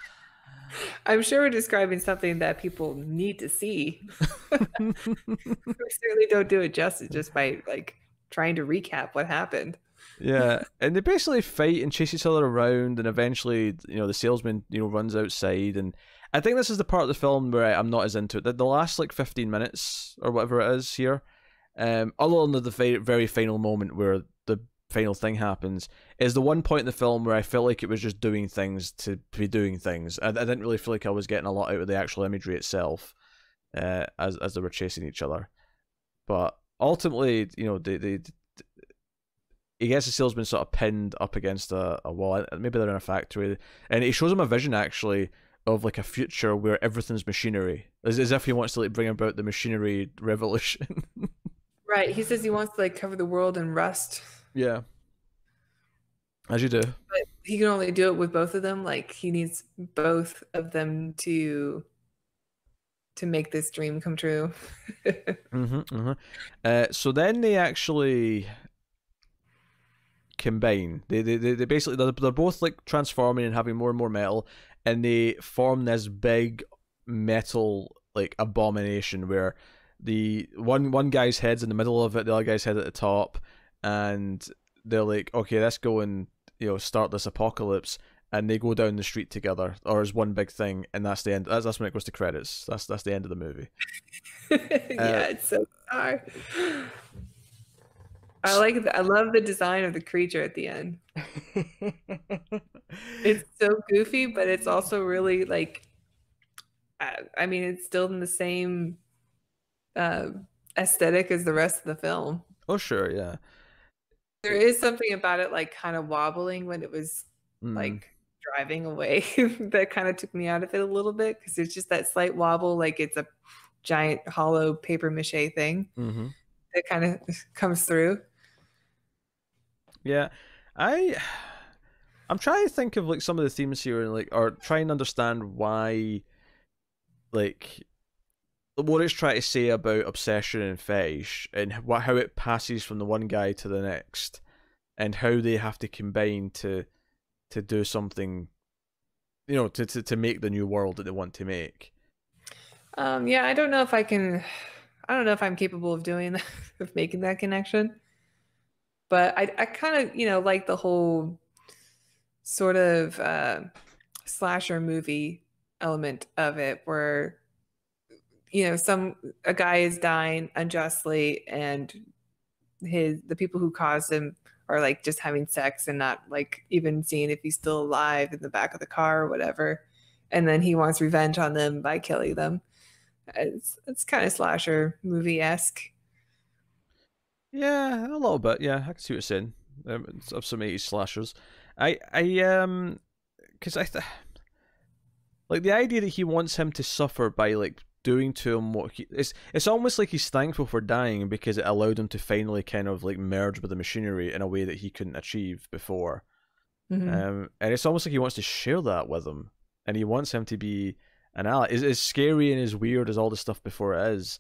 I'm sure we're describing something that people need to see. we certainly don't do it justice just by like trying to recap what happened. Yeah, and they basically fight and chase each other around, and eventually, you know, the salesman, you know, runs outside, and I think this is the part of the film where I'm not as into it. The, the last like 15 minutes or whatever it is here, um, other than the very, final moment where the final thing happens, is the one point in the film where I felt like it was just doing things to be doing things. I, I didn't really feel like I was getting a lot out of the actual imagery itself, uh, as as they were chasing each other. But ultimately, you know, they, they, he gets the salesman sort of pinned up against a, a wall. Maybe they're in a factory, and he shows him a vision actually of like a future where everything's machinery, as, as if he wants to like bring about the machinery revolution. Right. He says he wants to like cover the world in rust. Yeah. As you do. But he can only do it with both of them. Like he needs both of them to to make this dream come true. mm-hmm, mm-hmm. Uh, so then they actually combine. They, they, they, they basically they're, they're both like transforming and having more and more metal, and they form this big metal like abomination where the one one guy's head's in the middle of it, the other guy's head at the top, and they're like, okay, let's go and you know start this apocalypse, and they go down the street together, or as one big thing, and that's the end. That's, that's when it goes to credits. That's that's the end of the movie. yeah, uh, it's so hard. I like. The, I love the design of the creature at the end. it's so goofy, but it's also really like. I, I mean, it's still in the same uh, aesthetic as the rest of the film. Oh, sure, yeah. There is something about it, like kind of wobbling when it was mm. like driving away, that kind of took me out of it a little bit because it's just that slight wobble, like it's a giant hollow paper mache thing mm-hmm. that kind of comes through. Yeah, I. I'm trying to think of like some of the themes here and like or try and understand why like what it's trying to say about obsession and fetish and how it passes from the one guy to the next and how they have to combine to to do something you know to, to, to make the new world that they want to make. Um yeah i don't know if i can i don't know if i'm capable of doing that of making that connection. But i i kind of you know like the whole sort of uh slasher movie element of it where you know, some a guy is dying unjustly, and his the people who caused him are like just having sex and not like even seeing if he's still alive in the back of the car or whatever. And then he wants revenge on them by killing them. It's it's kind of slasher movie esque. Yeah, a little bit. Yeah, I can see what you're saying. Um, of some 80s slashers. I I um, because I th- like the idea that he wants him to suffer by like doing to him what he it's it's almost like he's thankful for dying because it allowed him to finally kind of like merge with the machinery in a way that he couldn't achieve before. Mm-hmm. Um, and it's almost like he wants to share that with him, and he wants him to be an ally. As, as scary and as weird as all the stuff before it is,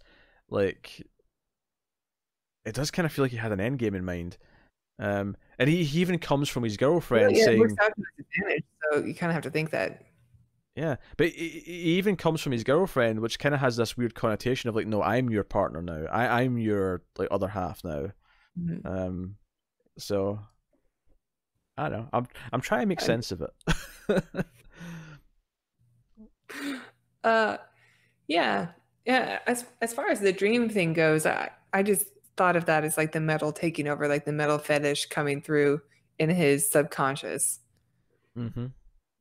like it does kind of feel like he had an end game in mind. Um, and he, he even comes from his girlfriend yeah, saying, it works out to his advantage, so you kind of have to think that yeah, but he even comes from his girlfriend, which kind of has this weird connotation of like, no, I'm your partner now. I I'm your like other half now. Mm-hmm. Um, so I don't know. I'm I'm trying to make sense of it. uh, yeah, yeah. As as far as the dream thing goes, I I just thought of that as like the metal taking over, like the metal fetish coming through in his subconscious. Mm-hmm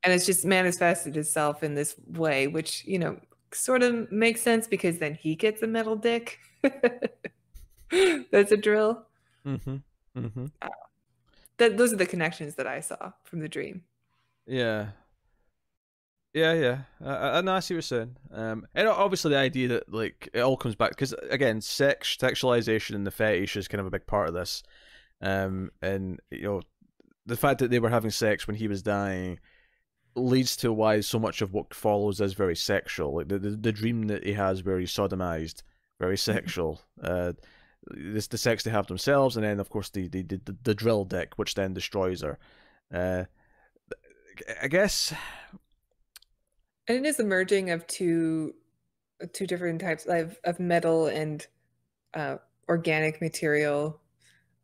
and it's just manifested itself in this way, which you know sort of makes sense because then he gets a metal dick. That's a drill. Mm-hmm. Mm-hmm. Uh, that those are the connections that I saw from the dream. Yeah. Yeah, yeah, I, I, know. I see what you're saying. Um, and obviously the idea that like it all comes back because again, sex, sexualization, and the fetish is kind of a big part of this. Um, and you know, the fact that they were having sex when he was dying, leads to why so much of what follows is very sexual. Like the the, the dream that he has where he's sodomized, very mm-hmm. sexual. uh, this the sex they have themselves, and then of course the the, the, the drill deck, which then destroys her. Uh, I guess. And it is a merging of two two different types of, of metal and uh, organic material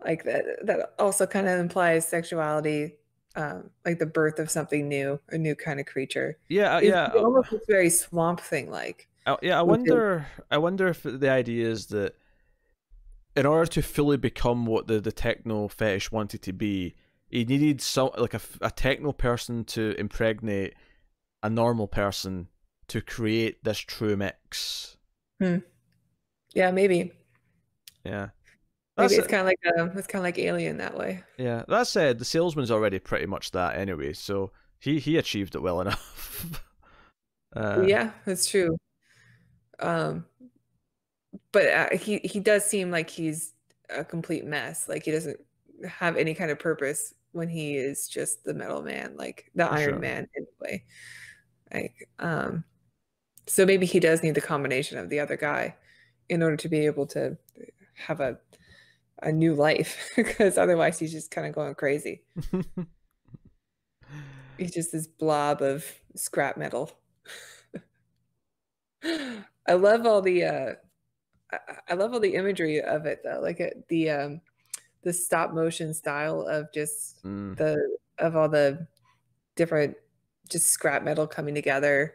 like that that also kind of implies sexuality um, like the birth of something new, a new kind of creature. Yeah, it, yeah. It almost looks very swamp thing like. Uh, yeah, I wonder. I wonder if the idea is that in order to fully become what the, the techno fetish wanted to be, he needed some like a, a techno person to impregnate a normal person to create this true mix. Hmm. Yeah, maybe. Yeah. Maybe it's kind of like a, it's kind of like Alien that way. Yeah, that said, the salesman's already pretty much that anyway, so he he achieved it well enough. uh, yeah, that's true. Um, but uh, he he does seem like he's a complete mess. Like he doesn't have any kind of purpose when he is just the metal man, like the Iron sure. Man anyway. Like, um, so maybe he does need the combination of the other guy in order to be able to have a a new life because otherwise he's just kind of going crazy. he's just this blob of scrap metal. I love all the uh I, I love all the imagery of it though. Like it, the um the stop motion style of just mm. the of all the different just scrap metal coming together.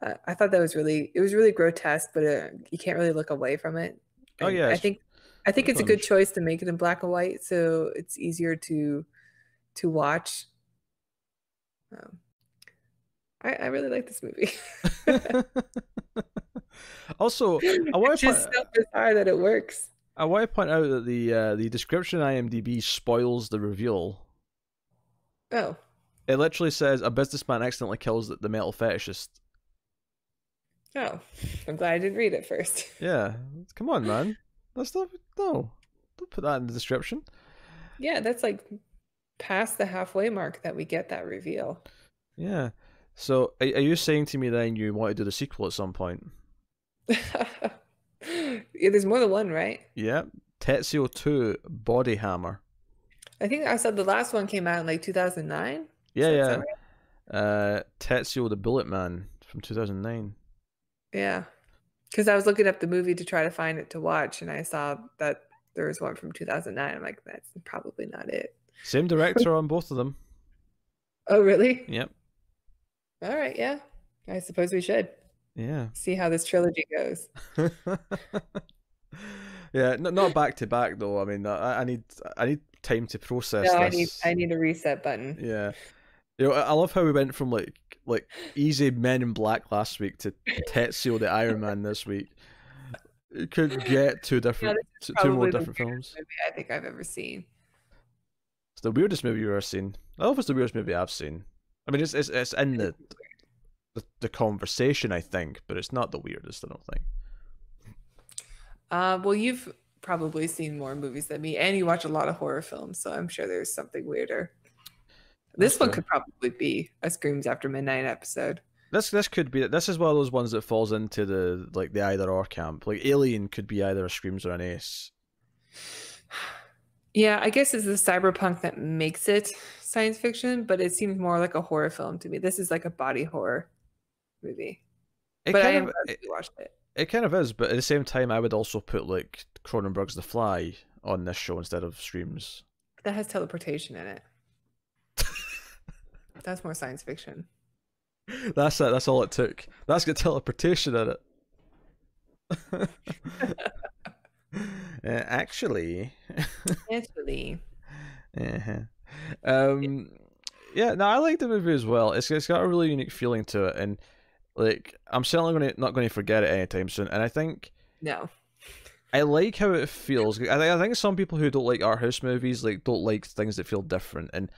Uh, I thought that was really it was really grotesque, but uh, you can't really look away from it. Oh, and oh yeah, I think I think it's a good choice to make it in black and white, so it's easier to to watch. Um, I, I really like this movie. also, I want to just point, so bizarre that it works. I want to point out that the uh, the description IMDb spoils the reveal. Oh. It literally says a businessman accidentally kills the, the metal fetishist. Oh, I'm glad I didn't read it first. Yeah, come on, man. That's not no. Don't put that in the description. Yeah, that's like past the halfway mark that we get that reveal. Yeah. So are, are you saying to me then you want to do the sequel at some point? yeah, there's more than one, right? Yeah. Tetsuo 2 Body Hammer. I think I said the last one came out in like 2009. Yeah, yeah. Right? Uh, Tetsuo the Bullet Man from 2009. Yeah because I was looking up the movie to try to find it to watch, and I saw that there was one from 2009. I'm like, that's probably not it. Same director on both of them. Oh, really? Yep. All right. Yeah. I suppose we should. Yeah. See how this trilogy goes. yeah, not not back to back though. I mean, I, I need I need time to process. No, this. I need I need a reset button. Yeah. You know, I love how we went from like like easy Men in Black last week to Tetsuo the Iron Man this week. You could get two different, yeah, two more different films. I think I've ever seen. It's the weirdest movie you've ever seen. I don't know if it's the weirdest movie I've seen. I mean, it's it's, it's in the, the the conversation, I think, but it's not the weirdest. I don't think. Uh, well, you've probably seen more movies than me, and you watch a lot of horror films, so I'm sure there's something weirder. This That's one could probably be a Screams After Midnight episode. This this could be this is one of those ones that falls into the like the either or camp. Like Alien could be either a Screams or an Ace. Yeah, I guess it's the cyberpunk that makes it science fiction, but it seems more like a horror film to me. This is like a body horror movie. It but I haven't watched it. It kind of is, but at the same time, I would also put like Cronenberg's The Fly on this show instead of Screams. That has teleportation in it. That's more science fiction. That's it. That's all it took. That's got teleportation in it. uh, actually. actually. Uh-huh. Um, yeah, no, I like the movie as well. It's it's got a really unique feeling to it, and like I'm certainly going to not going to forget it anytime soon. And I think no, I like how it feels. I think I think some people who don't like art house movies like don't like things that feel different. And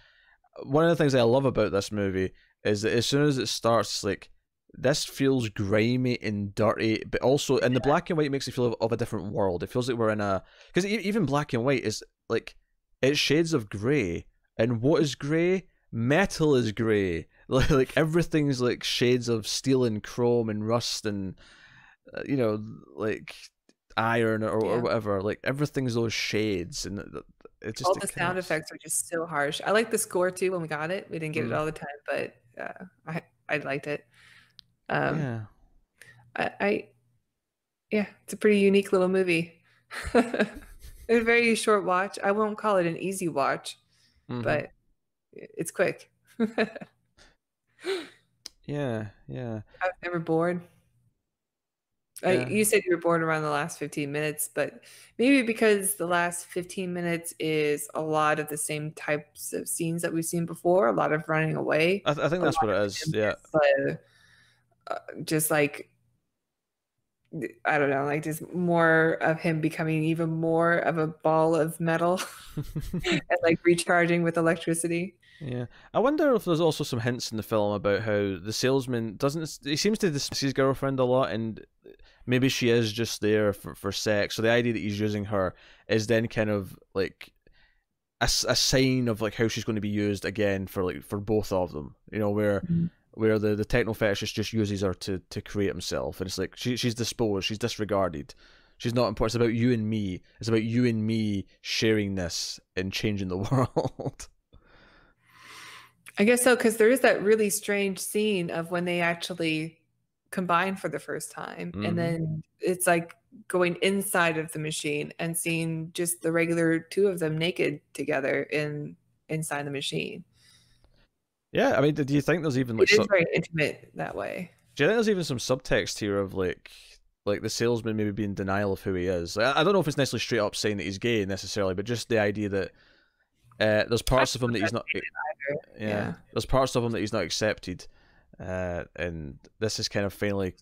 one of the things that I love about this movie is that as soon as it starts, like this feels grimy and dirty, but also and the black and white makes it feel of, of a different world. It feels like we're in a because even black and white is like it's shades of grey. And what is grey? Metal is grey. Like, like everything's like shades of steel and chrome and rust and uh, you know like iron or, yeah. or whatever. Like everything's those shades and it just all the sound effects are just so harsh. I like the score too when we got it. We didn't get mm. it all the time, but uh, I I liked it. Um, yeah. I, I yeah, it's a pretty unique little movie. a very short watch. I won't call it an easy watch, mm-hmm. but it's quick. yeah, yeah. I was never bored. Yeah. Uh, you said you were bored around the last 15 minutes, but maybe because the last 15 minutes is a lot of the same types of scenes that we've seen before, a lot of running away. I, th- I think that's what it is. Yeah. But, uh, just like I don't know, like just more of him becoming even more of a ball of metal and like recharging with electricity. Yeah, I wonder if there's also some hints in the film about how the salesman doesn't. He seems to dismiss his girlfriend a lot, and maybe she is just there for for sex. So the idea that he's using her is then kind of like a, a sign of like how she's going to be used again for like for both of them. You know, where mm-hmm where the, the techno fetishist just uses her to, to create himself. And it's like she she's disposed, she's disregarded. She's not important. It's about you and me. It's about you and me sharing this and changing the world. I guess so, because there is that really strange scene of when they actually combine for the first time. Mm-hmm. And then it's like going inside of the machine and seeing just the regular two of them naked together in inside the machine. Yeah, I mean, do you think there's even like it is sub- very intimate that way? Do you think there's even some subtext here of like, like the salesman maybe being denial of who he is? I, I don't know if it's necessarily straight up saying that he's gay necessarily, but just the idea that uh, there's parts of him that he's not. Yeah, yeah, there's parts of him that he's not accepted, uh, and this is kind of finally.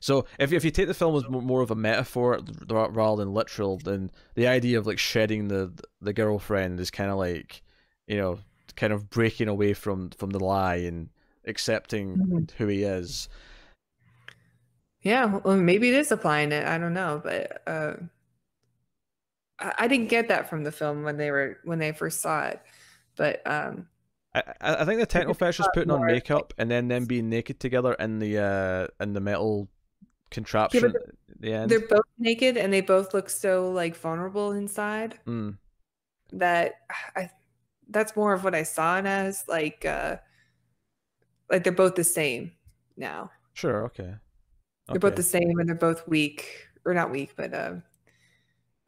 So if if you take the film as more of a metaphor rather than literal, then the idea of like shedding the the girlfriend is kind of like, you know, kind of breaking away from from the lie and accepting mm-hmm. who he is. Yeah, well, maybe it is applying it. I don't know, but uh, I, I, didn't get that from the film when they were when they first saw it. But um, I I think the techno is putting on makeup and then them being naked together in the uh in the metal contraption. Yeah, the end. they're both naked and they both look so like vulnerable inside. Mm. That I that's more of what I saw it as. Like uh like they're both the same now. Sure, okay. okay. They're both the same and they're both weak. Or not weak, but uh,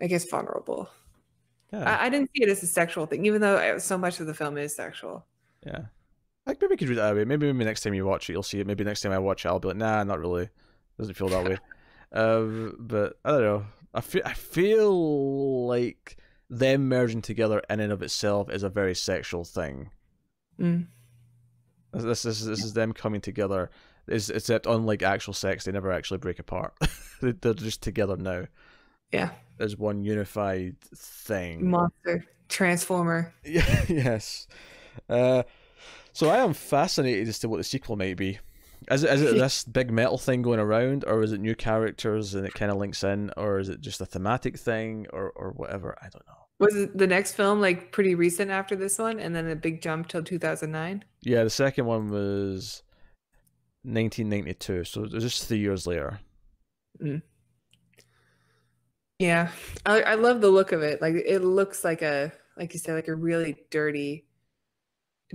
I guess vulnerable. Yeah. I, I, didn't see it as a sexual thing, even though so much of the film is sexual. Yeah. Like maybe we could do that way. Maybe, maybe next time you watch it, you'll see it. Maybe next time I watch it, I'll be like, nah, not really. Doesn't feel that way. Um, but I don't know. I feel I feel like them merging together in and of itself is a very sexual thing. Mm. This, this is this is them coming together. Is except unlike actual sex, they never actually break apart. They're just together now. Yeah. As one unified thing. Monster transformer. Yeah. yes. Uh, so I am fascinated as to what the sequel might be. Is it is it this big metal thing going around, or is it new characters and it kind of links in, or is it just a thematic thing, or or whatever? I don't know. Was the next film like pretty recent after this one, and then a big jump till two thousand nine? Yeah, the second one was nineteen ninety two, so it was just three years later. Mm. Yeah, I I love the look of it. Like it looks like a like you said, like a really dirty,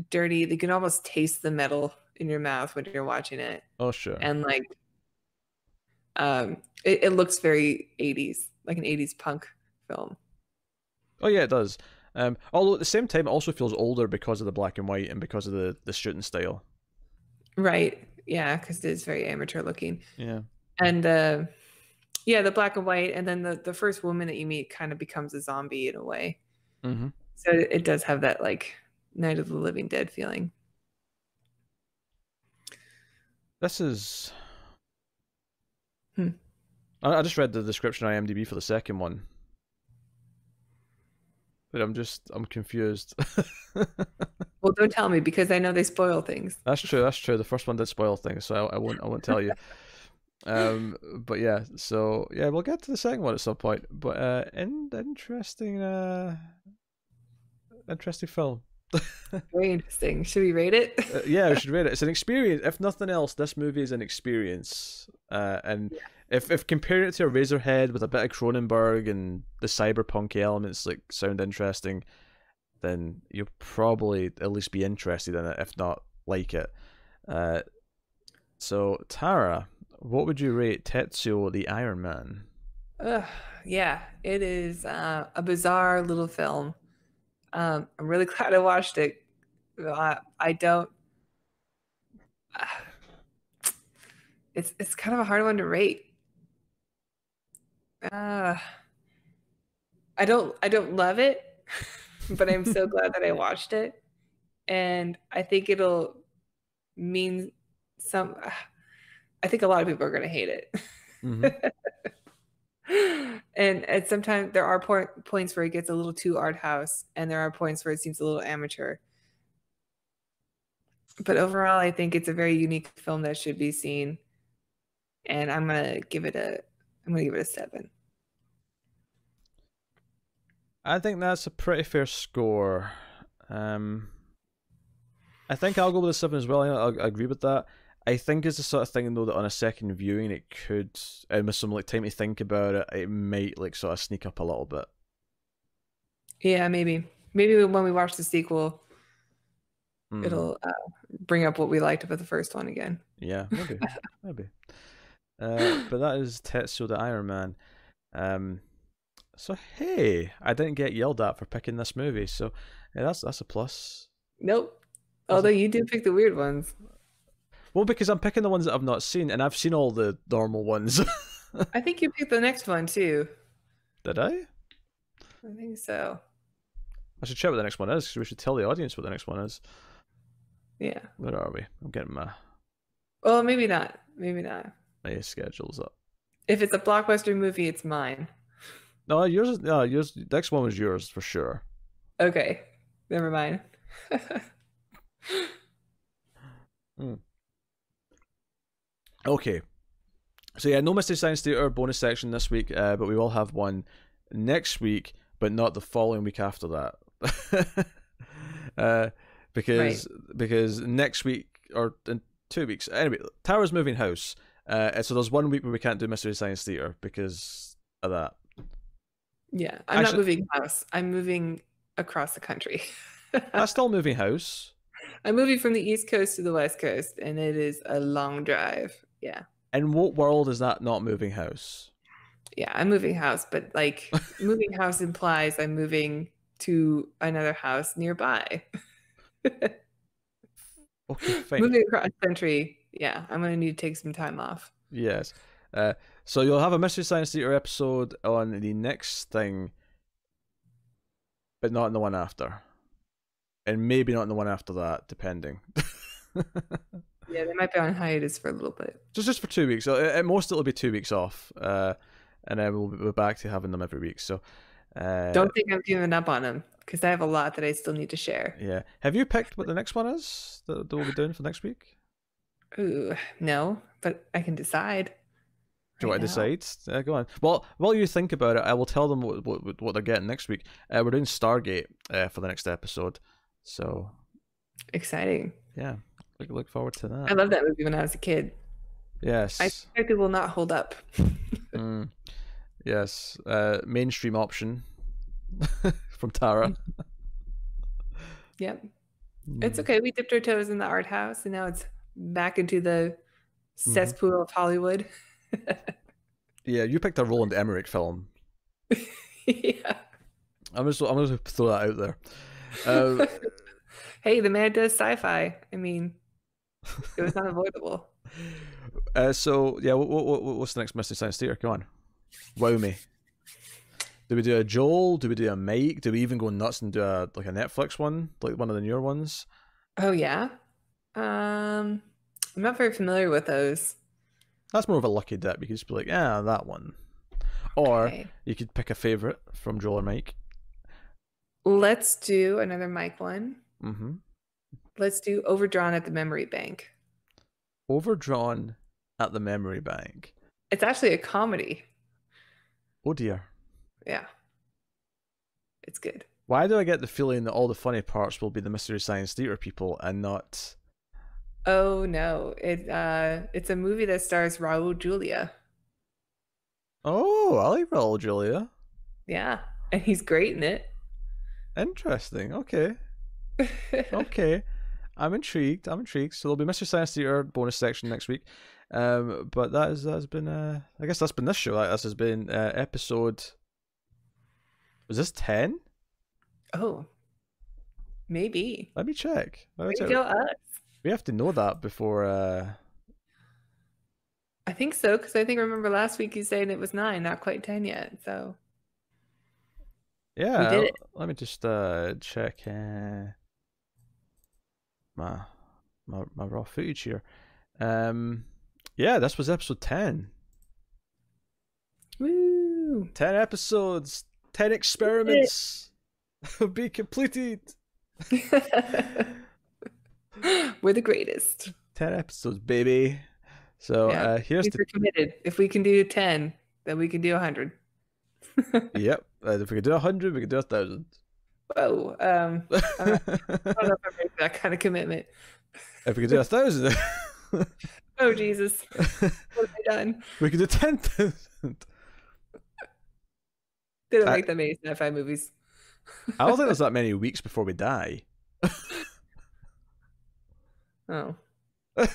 dirty. You can almost taste the metal in your mouth when you're watching it. Oh sure. And like um it, it looks very 80s, like an 80s punk film. Oh yeah, it does. Um although at the same time it also feels older because of the black and white and because of the the shooting style. Right. Yeah, cuz it is very amateur looking. Yeah. And uh yeah, the black and white and then the the first woman that you meet kind of becomes a zombie in a way. Mm-hmm. So it does have that like Night of the Living Dead feeling. This is. Hmm. I, I just read the description on IMDb for the second one, but I'm just I'm confused. well, don't tell me because I know they spoil things. That's true. That's true. The first one did spoil things, so I, I won't I won't tell you. um, but yeah, so yeah, we'll get to the second one at some point. But uh, in, interesting, uh, interesting film. Very interesting. Should we rate it? uh, yeah, we should rate it. It's an experience. If nothing else, this movie is an experience. Uh, and yeah. if if comparing it to a Eraserhead with a bit of Cronenberg and the cyberpunk elements like sound interesting, then you'll probably at least be interested in it, if not like it. Uh, so Tara, what would you rate Tetsuo the Iron Man? Uh, yeah, it is uh, a bizarre little film. Um, I'm really glad I watched it. I, I don't. Uh, it's it's kind of a hard one to rate. Uh, I don't I don't love it, but I'm so glad that I watched it, and I think it'll mean some. Uh, I think a lot of people are going to hate it. Mm-hmm. And, and sometimes there are point, points where it gets a little too art house, and there are points where it seems a little amateur. But overall, I think it's a very unique film that should be seen, and I'm gonna give it a I'm gonna give it a seven. I think that's a pretty fair score. Um, I think I'll go with a seven as well. I, I agree with that. I think it's the sort of thing though that on a second viewing it could, and with some like time to think about it, it might like sort of sneak up a little bit. Yeah, maybe. Maybe when we watch the sequel, mm. it'll uh, bring up what we liked about the first one again. Yeah, maybe, maybe. Uh, but that is Tetsuo the Iron Man. Um, so hey, I didn't get yelled at for picking this movie, so yeah, that's that's a plus. Nope. Although you do pick the weird ones. Well, because I'm picking the ones that I've not seen, and I've seen all the normal ones. I think you picked the next one too. Did I? I think so. I should check what the next one is because we should tell the audience what the next one is. Yeah. Where are we? I'm getting my. Well, maybe not. Maybe not. My schedule's up. If it's a blockbuster movie, it's mine. No, yours. No, yours. Next one was yours for sure. Okay, never mind. hmm. Okay. So yeah, no Mystery Science Theater bonus section this week, uh, but we will have one next week, but not the following week after that. uh, because right. because next week or in two weeks anyway, Tara's moving house. Uh, so there's one week where we can't do Mystery Science Theater because of that. Yeah, I'm Actually, not moving house. I'm moving across the country. I'm still moving house. I'm moving from the East Coast to the West Coast, and it is a long drive. Yeah. In what world is that not moving house? Yeah, I'm moving house, but like moving house implies I'm moving to another house nearby. okay, fine. Moving across country, yeah, I'm gonna need to take some time off. Yes. Uh, so you'll have a Mystery Science Theater episode on the next thing, but not in the one after, and maybe not in the one after that, depending. yeah, they might be on hiatus for a little bit. Just just for two weeks. So at most, it'll be two weeks off, uh, and then we'll be back to having them every week. So. Uh, Don't think I'm giving up on them because I have a lot that I still need to share. Yeah. Have you picked what the next one is that, that we'll be doing for next week? Ooh, no, but I can decide. Do you want to decide? Uh, go on. Well, while you think about it, I will tell them what what, what they're getting next week. Uh, we're doing Stargate uh, for the next episode, so exciting. Yeah, look look forward to that. I love that movie when I was a kid. Yes, I suspect it will not hold up. mm. Yes, uh, mainstream option from Tara. yep, mm. it's okay. We dipped our toes in the art house, and now it's back into the mm-hmm. cesspool mm. of Hollywood. yeah, you picked a Roland Emmerich film. yeah. I'm just I'm gonna throw that out there. Uh, hey, the man does sci-fi. I mean, it was unavoidable. Uh, so yeah, what, what, what's the next Mystery Science Theater? Come on, wow me. Do we do a Joel? Do we do a Mike? Do we even go nuts and do a like a Netflix one, like one of the newer ones? Oh yeah. Um, I'm not very familiar with those. That's more of a lucky dip. You could just be like, yeah, that one. Or okay. you could pick a favorite from Joel or Mike. Let's do another Mike one. Mm-hmm. Let's do Overdrawn at the Memory Bank. Overdrawn at the Memory Bank. It's actually a comedy. Oh dear. Yeah. It's good. Why do I get the feeling that all the funny parts will be the Mystery Science Theater people and not Oh no. It uh it's a movie that stars Raul Julia. Oh, I like Raul Julia. Yeah. And he's great in it. Interesting. Okay. okay. I'm intrigued. I'm intrigued. So there'll be Mystery Science Theater bonus section next week. Um, but that is that's been uh, I guess that's been this show. This has been uh, episode. Was this ten? Oh, maybe. Let me check. Let me check. Go us. We have to know that before. uh I think so because I think remember last week you saying it was nine, not quite ten yet. So. Yeah. Let me just uh check. Uh my my my raw footage here. Um, yeah, this was episode ten. Woo! Ten episodes, ten experiments will be completed. We're the greatest. Ten episodes, baby. So yeah, uh, here's the committed. If we can do ten, then we can do a hundred. yep. Uh, if we can do a hundred, we can do a thousand whoa, um, I don't, know if I make that kind of commitment. If we could do a thousand. oh Jesus! What have I done? We could do ten thousand. Didn't I, make that many sci-fi movies. I don't think there's that many weeks before we die. oh.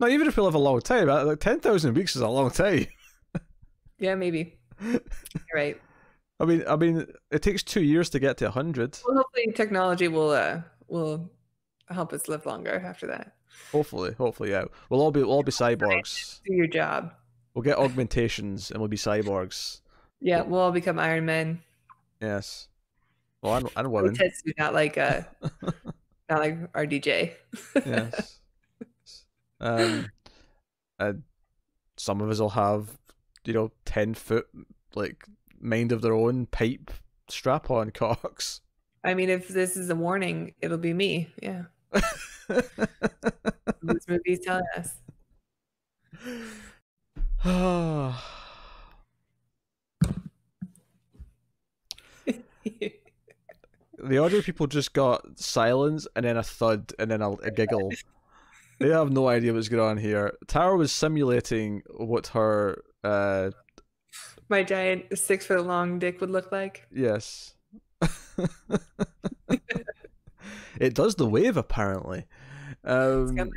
Not even if we live a long time, like ten thousand weeks is a long time. yeah, maybe. You're right. I mean, I mean, it takes two years to get to hundred. Well, hopefully, technology will uh, will help us live longer after that. Hopefully, hopefully, yeah. We'll all be we'll all be cyborgs. Do your job. We'll get augmentations and we'll be cyborgs. Yeah, we'll all become Iron Men. Yes. Well, I'm, I'm women. Not like a, not like RDJ. yes. Um, uh, some of us will have, you know, ten foot like mind of their own pipe strap on cocks. I mean, if this is a warning, it'll be me. Yeah. this movie's telling us. the audio people just got silence and then a thud and then a, a giggle. they have no idea what's going on here. Tara was simulating what her uh, my giant six foot long dick would look like. Yes. it does the wave apparently. Um, done.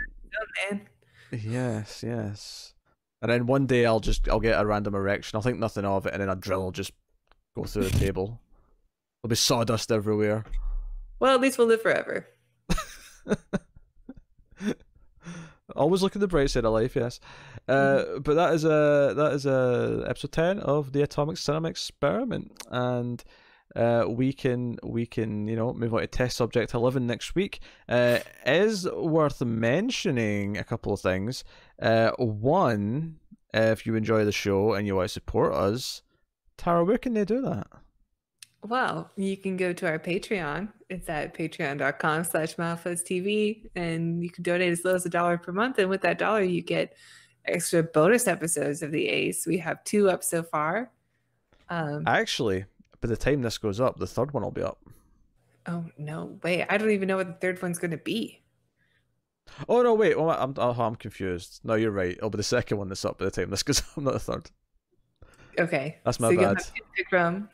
Yes, yes. And then one day I'll just I'll get a random erection. I'll think nothing of it, and then a drill will just go through the table. There'll be sawdust everywhere. Well, at least we'll live forever. Always look at the bright side of life, yes. Uh, mm-hmm. But that is a that is a episode ten of the Atomic Cinema Experiment, and uh, we can we can you know move on to test subject 11 next week uh, is worth mentioning a couple of things uh, one if you enjoy the show and you want to support us tara where can they do that well you can go to our patreon it's at patreon.com slash tv and you can donate as low as a dollar per month and with that dollar you get extra bonus episodes of the ace we have two up so far um, actually by the time this goes up, the third one will be up. Oh no! Wait, I don't even know what the third one's going to be. Oh no! Wait, oh, I'm oh, I'm confused. No, you're right. It'll be the second one that's up by the time this goes up, I'm not the third. Okay, that's my so bad. From.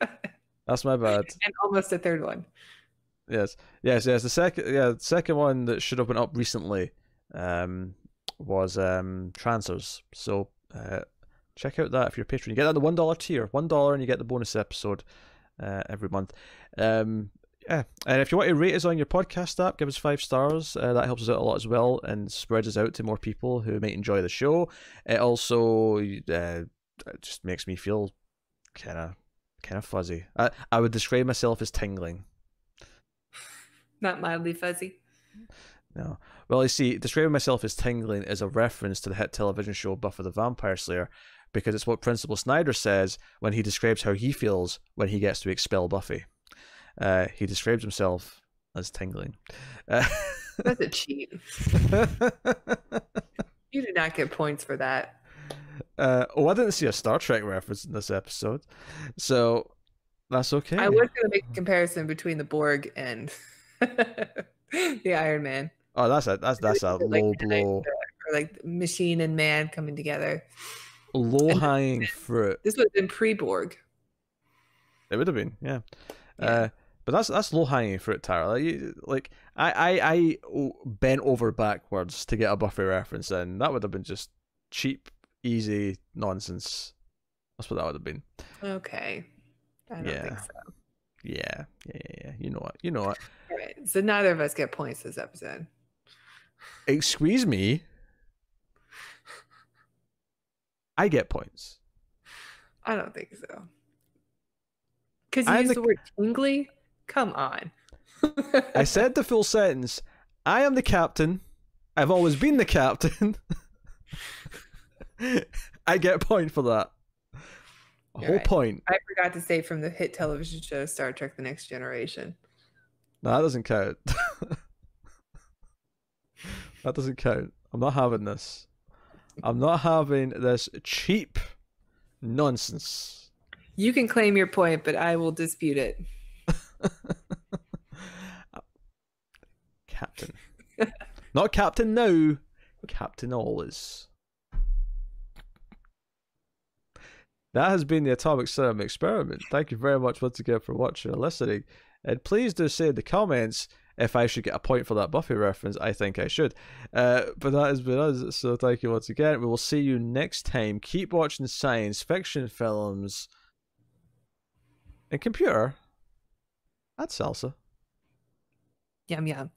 that's my bad. And almost a third one. Yes, yes, yes. The second, yeah, the second one that should have been up recently, um, was um Trancers. So uh, check out that if you're a patron. You get that the one dollar tier, one dollar, and you get the bonus episode uh, every month. Um, yeah, and if you want to rate us on your podcast app, give us five stars. Uh, that helps us out a lot as well, and spreads us out to more people who might enjoy the show. It also uh, just makes me feel kind of kind of fuzzy. I I would describe myself as tingling. Not mildly fuzzy. No. Well, you see, describing myself as tingling is a reference to the hit television show Buffy the Vampire Slayer, because it's what Principal Snyder says when he describes how he feels when he gets to expel Buffy. Uh, he describes himself as tingling. Uh, That's a cheat. you did not get points for that. Uh, oh, I didn't see a Star Trek reference in this episode, so that's okay. I was going to make a comparison between the Borg and the Iron Man. Oh, that's a that's that's a like, low blow. Or like machine and man coming together. Low hanging fruit. This would have been pre Borg. It would have been, yeah. yeah. Uh, but that's that's low hanging fruit, Tara. Like, you, like I, I I bent over backwards to get a Buffy reference in. That would have been just cheap, easy nonsense. That's what that would have been. Okay. I don't yeah. think so. Yeah, yeah, yeah, yeah. You know what? You know what? All right. So neither of us get points this episode. Excuse me. I get points. I don't think so. Because you use the... the word tingly? Come on. I said the full sentence. I am the captain. I've always been the captain. I get a point for that. A whole right. point. I forgot to say from the hit television show Star Trek The Next Generation. No, that doesn't count. that doesn't count. I'm not having this. I'm not having this cheap nonsense. You can claim your point, but I will dispute it. Captain. not Captain now, Captain always. That has been the Atomic Cinema Experiment. Thank you very much once again for watching and listening. And please do say in the comments if I should get a point for that Buffy reference, I think I should. Uh, but that has been us. So thank you once again. We will see you next time. Keep watching science fiction films and computer. That's salsa. Yum yum.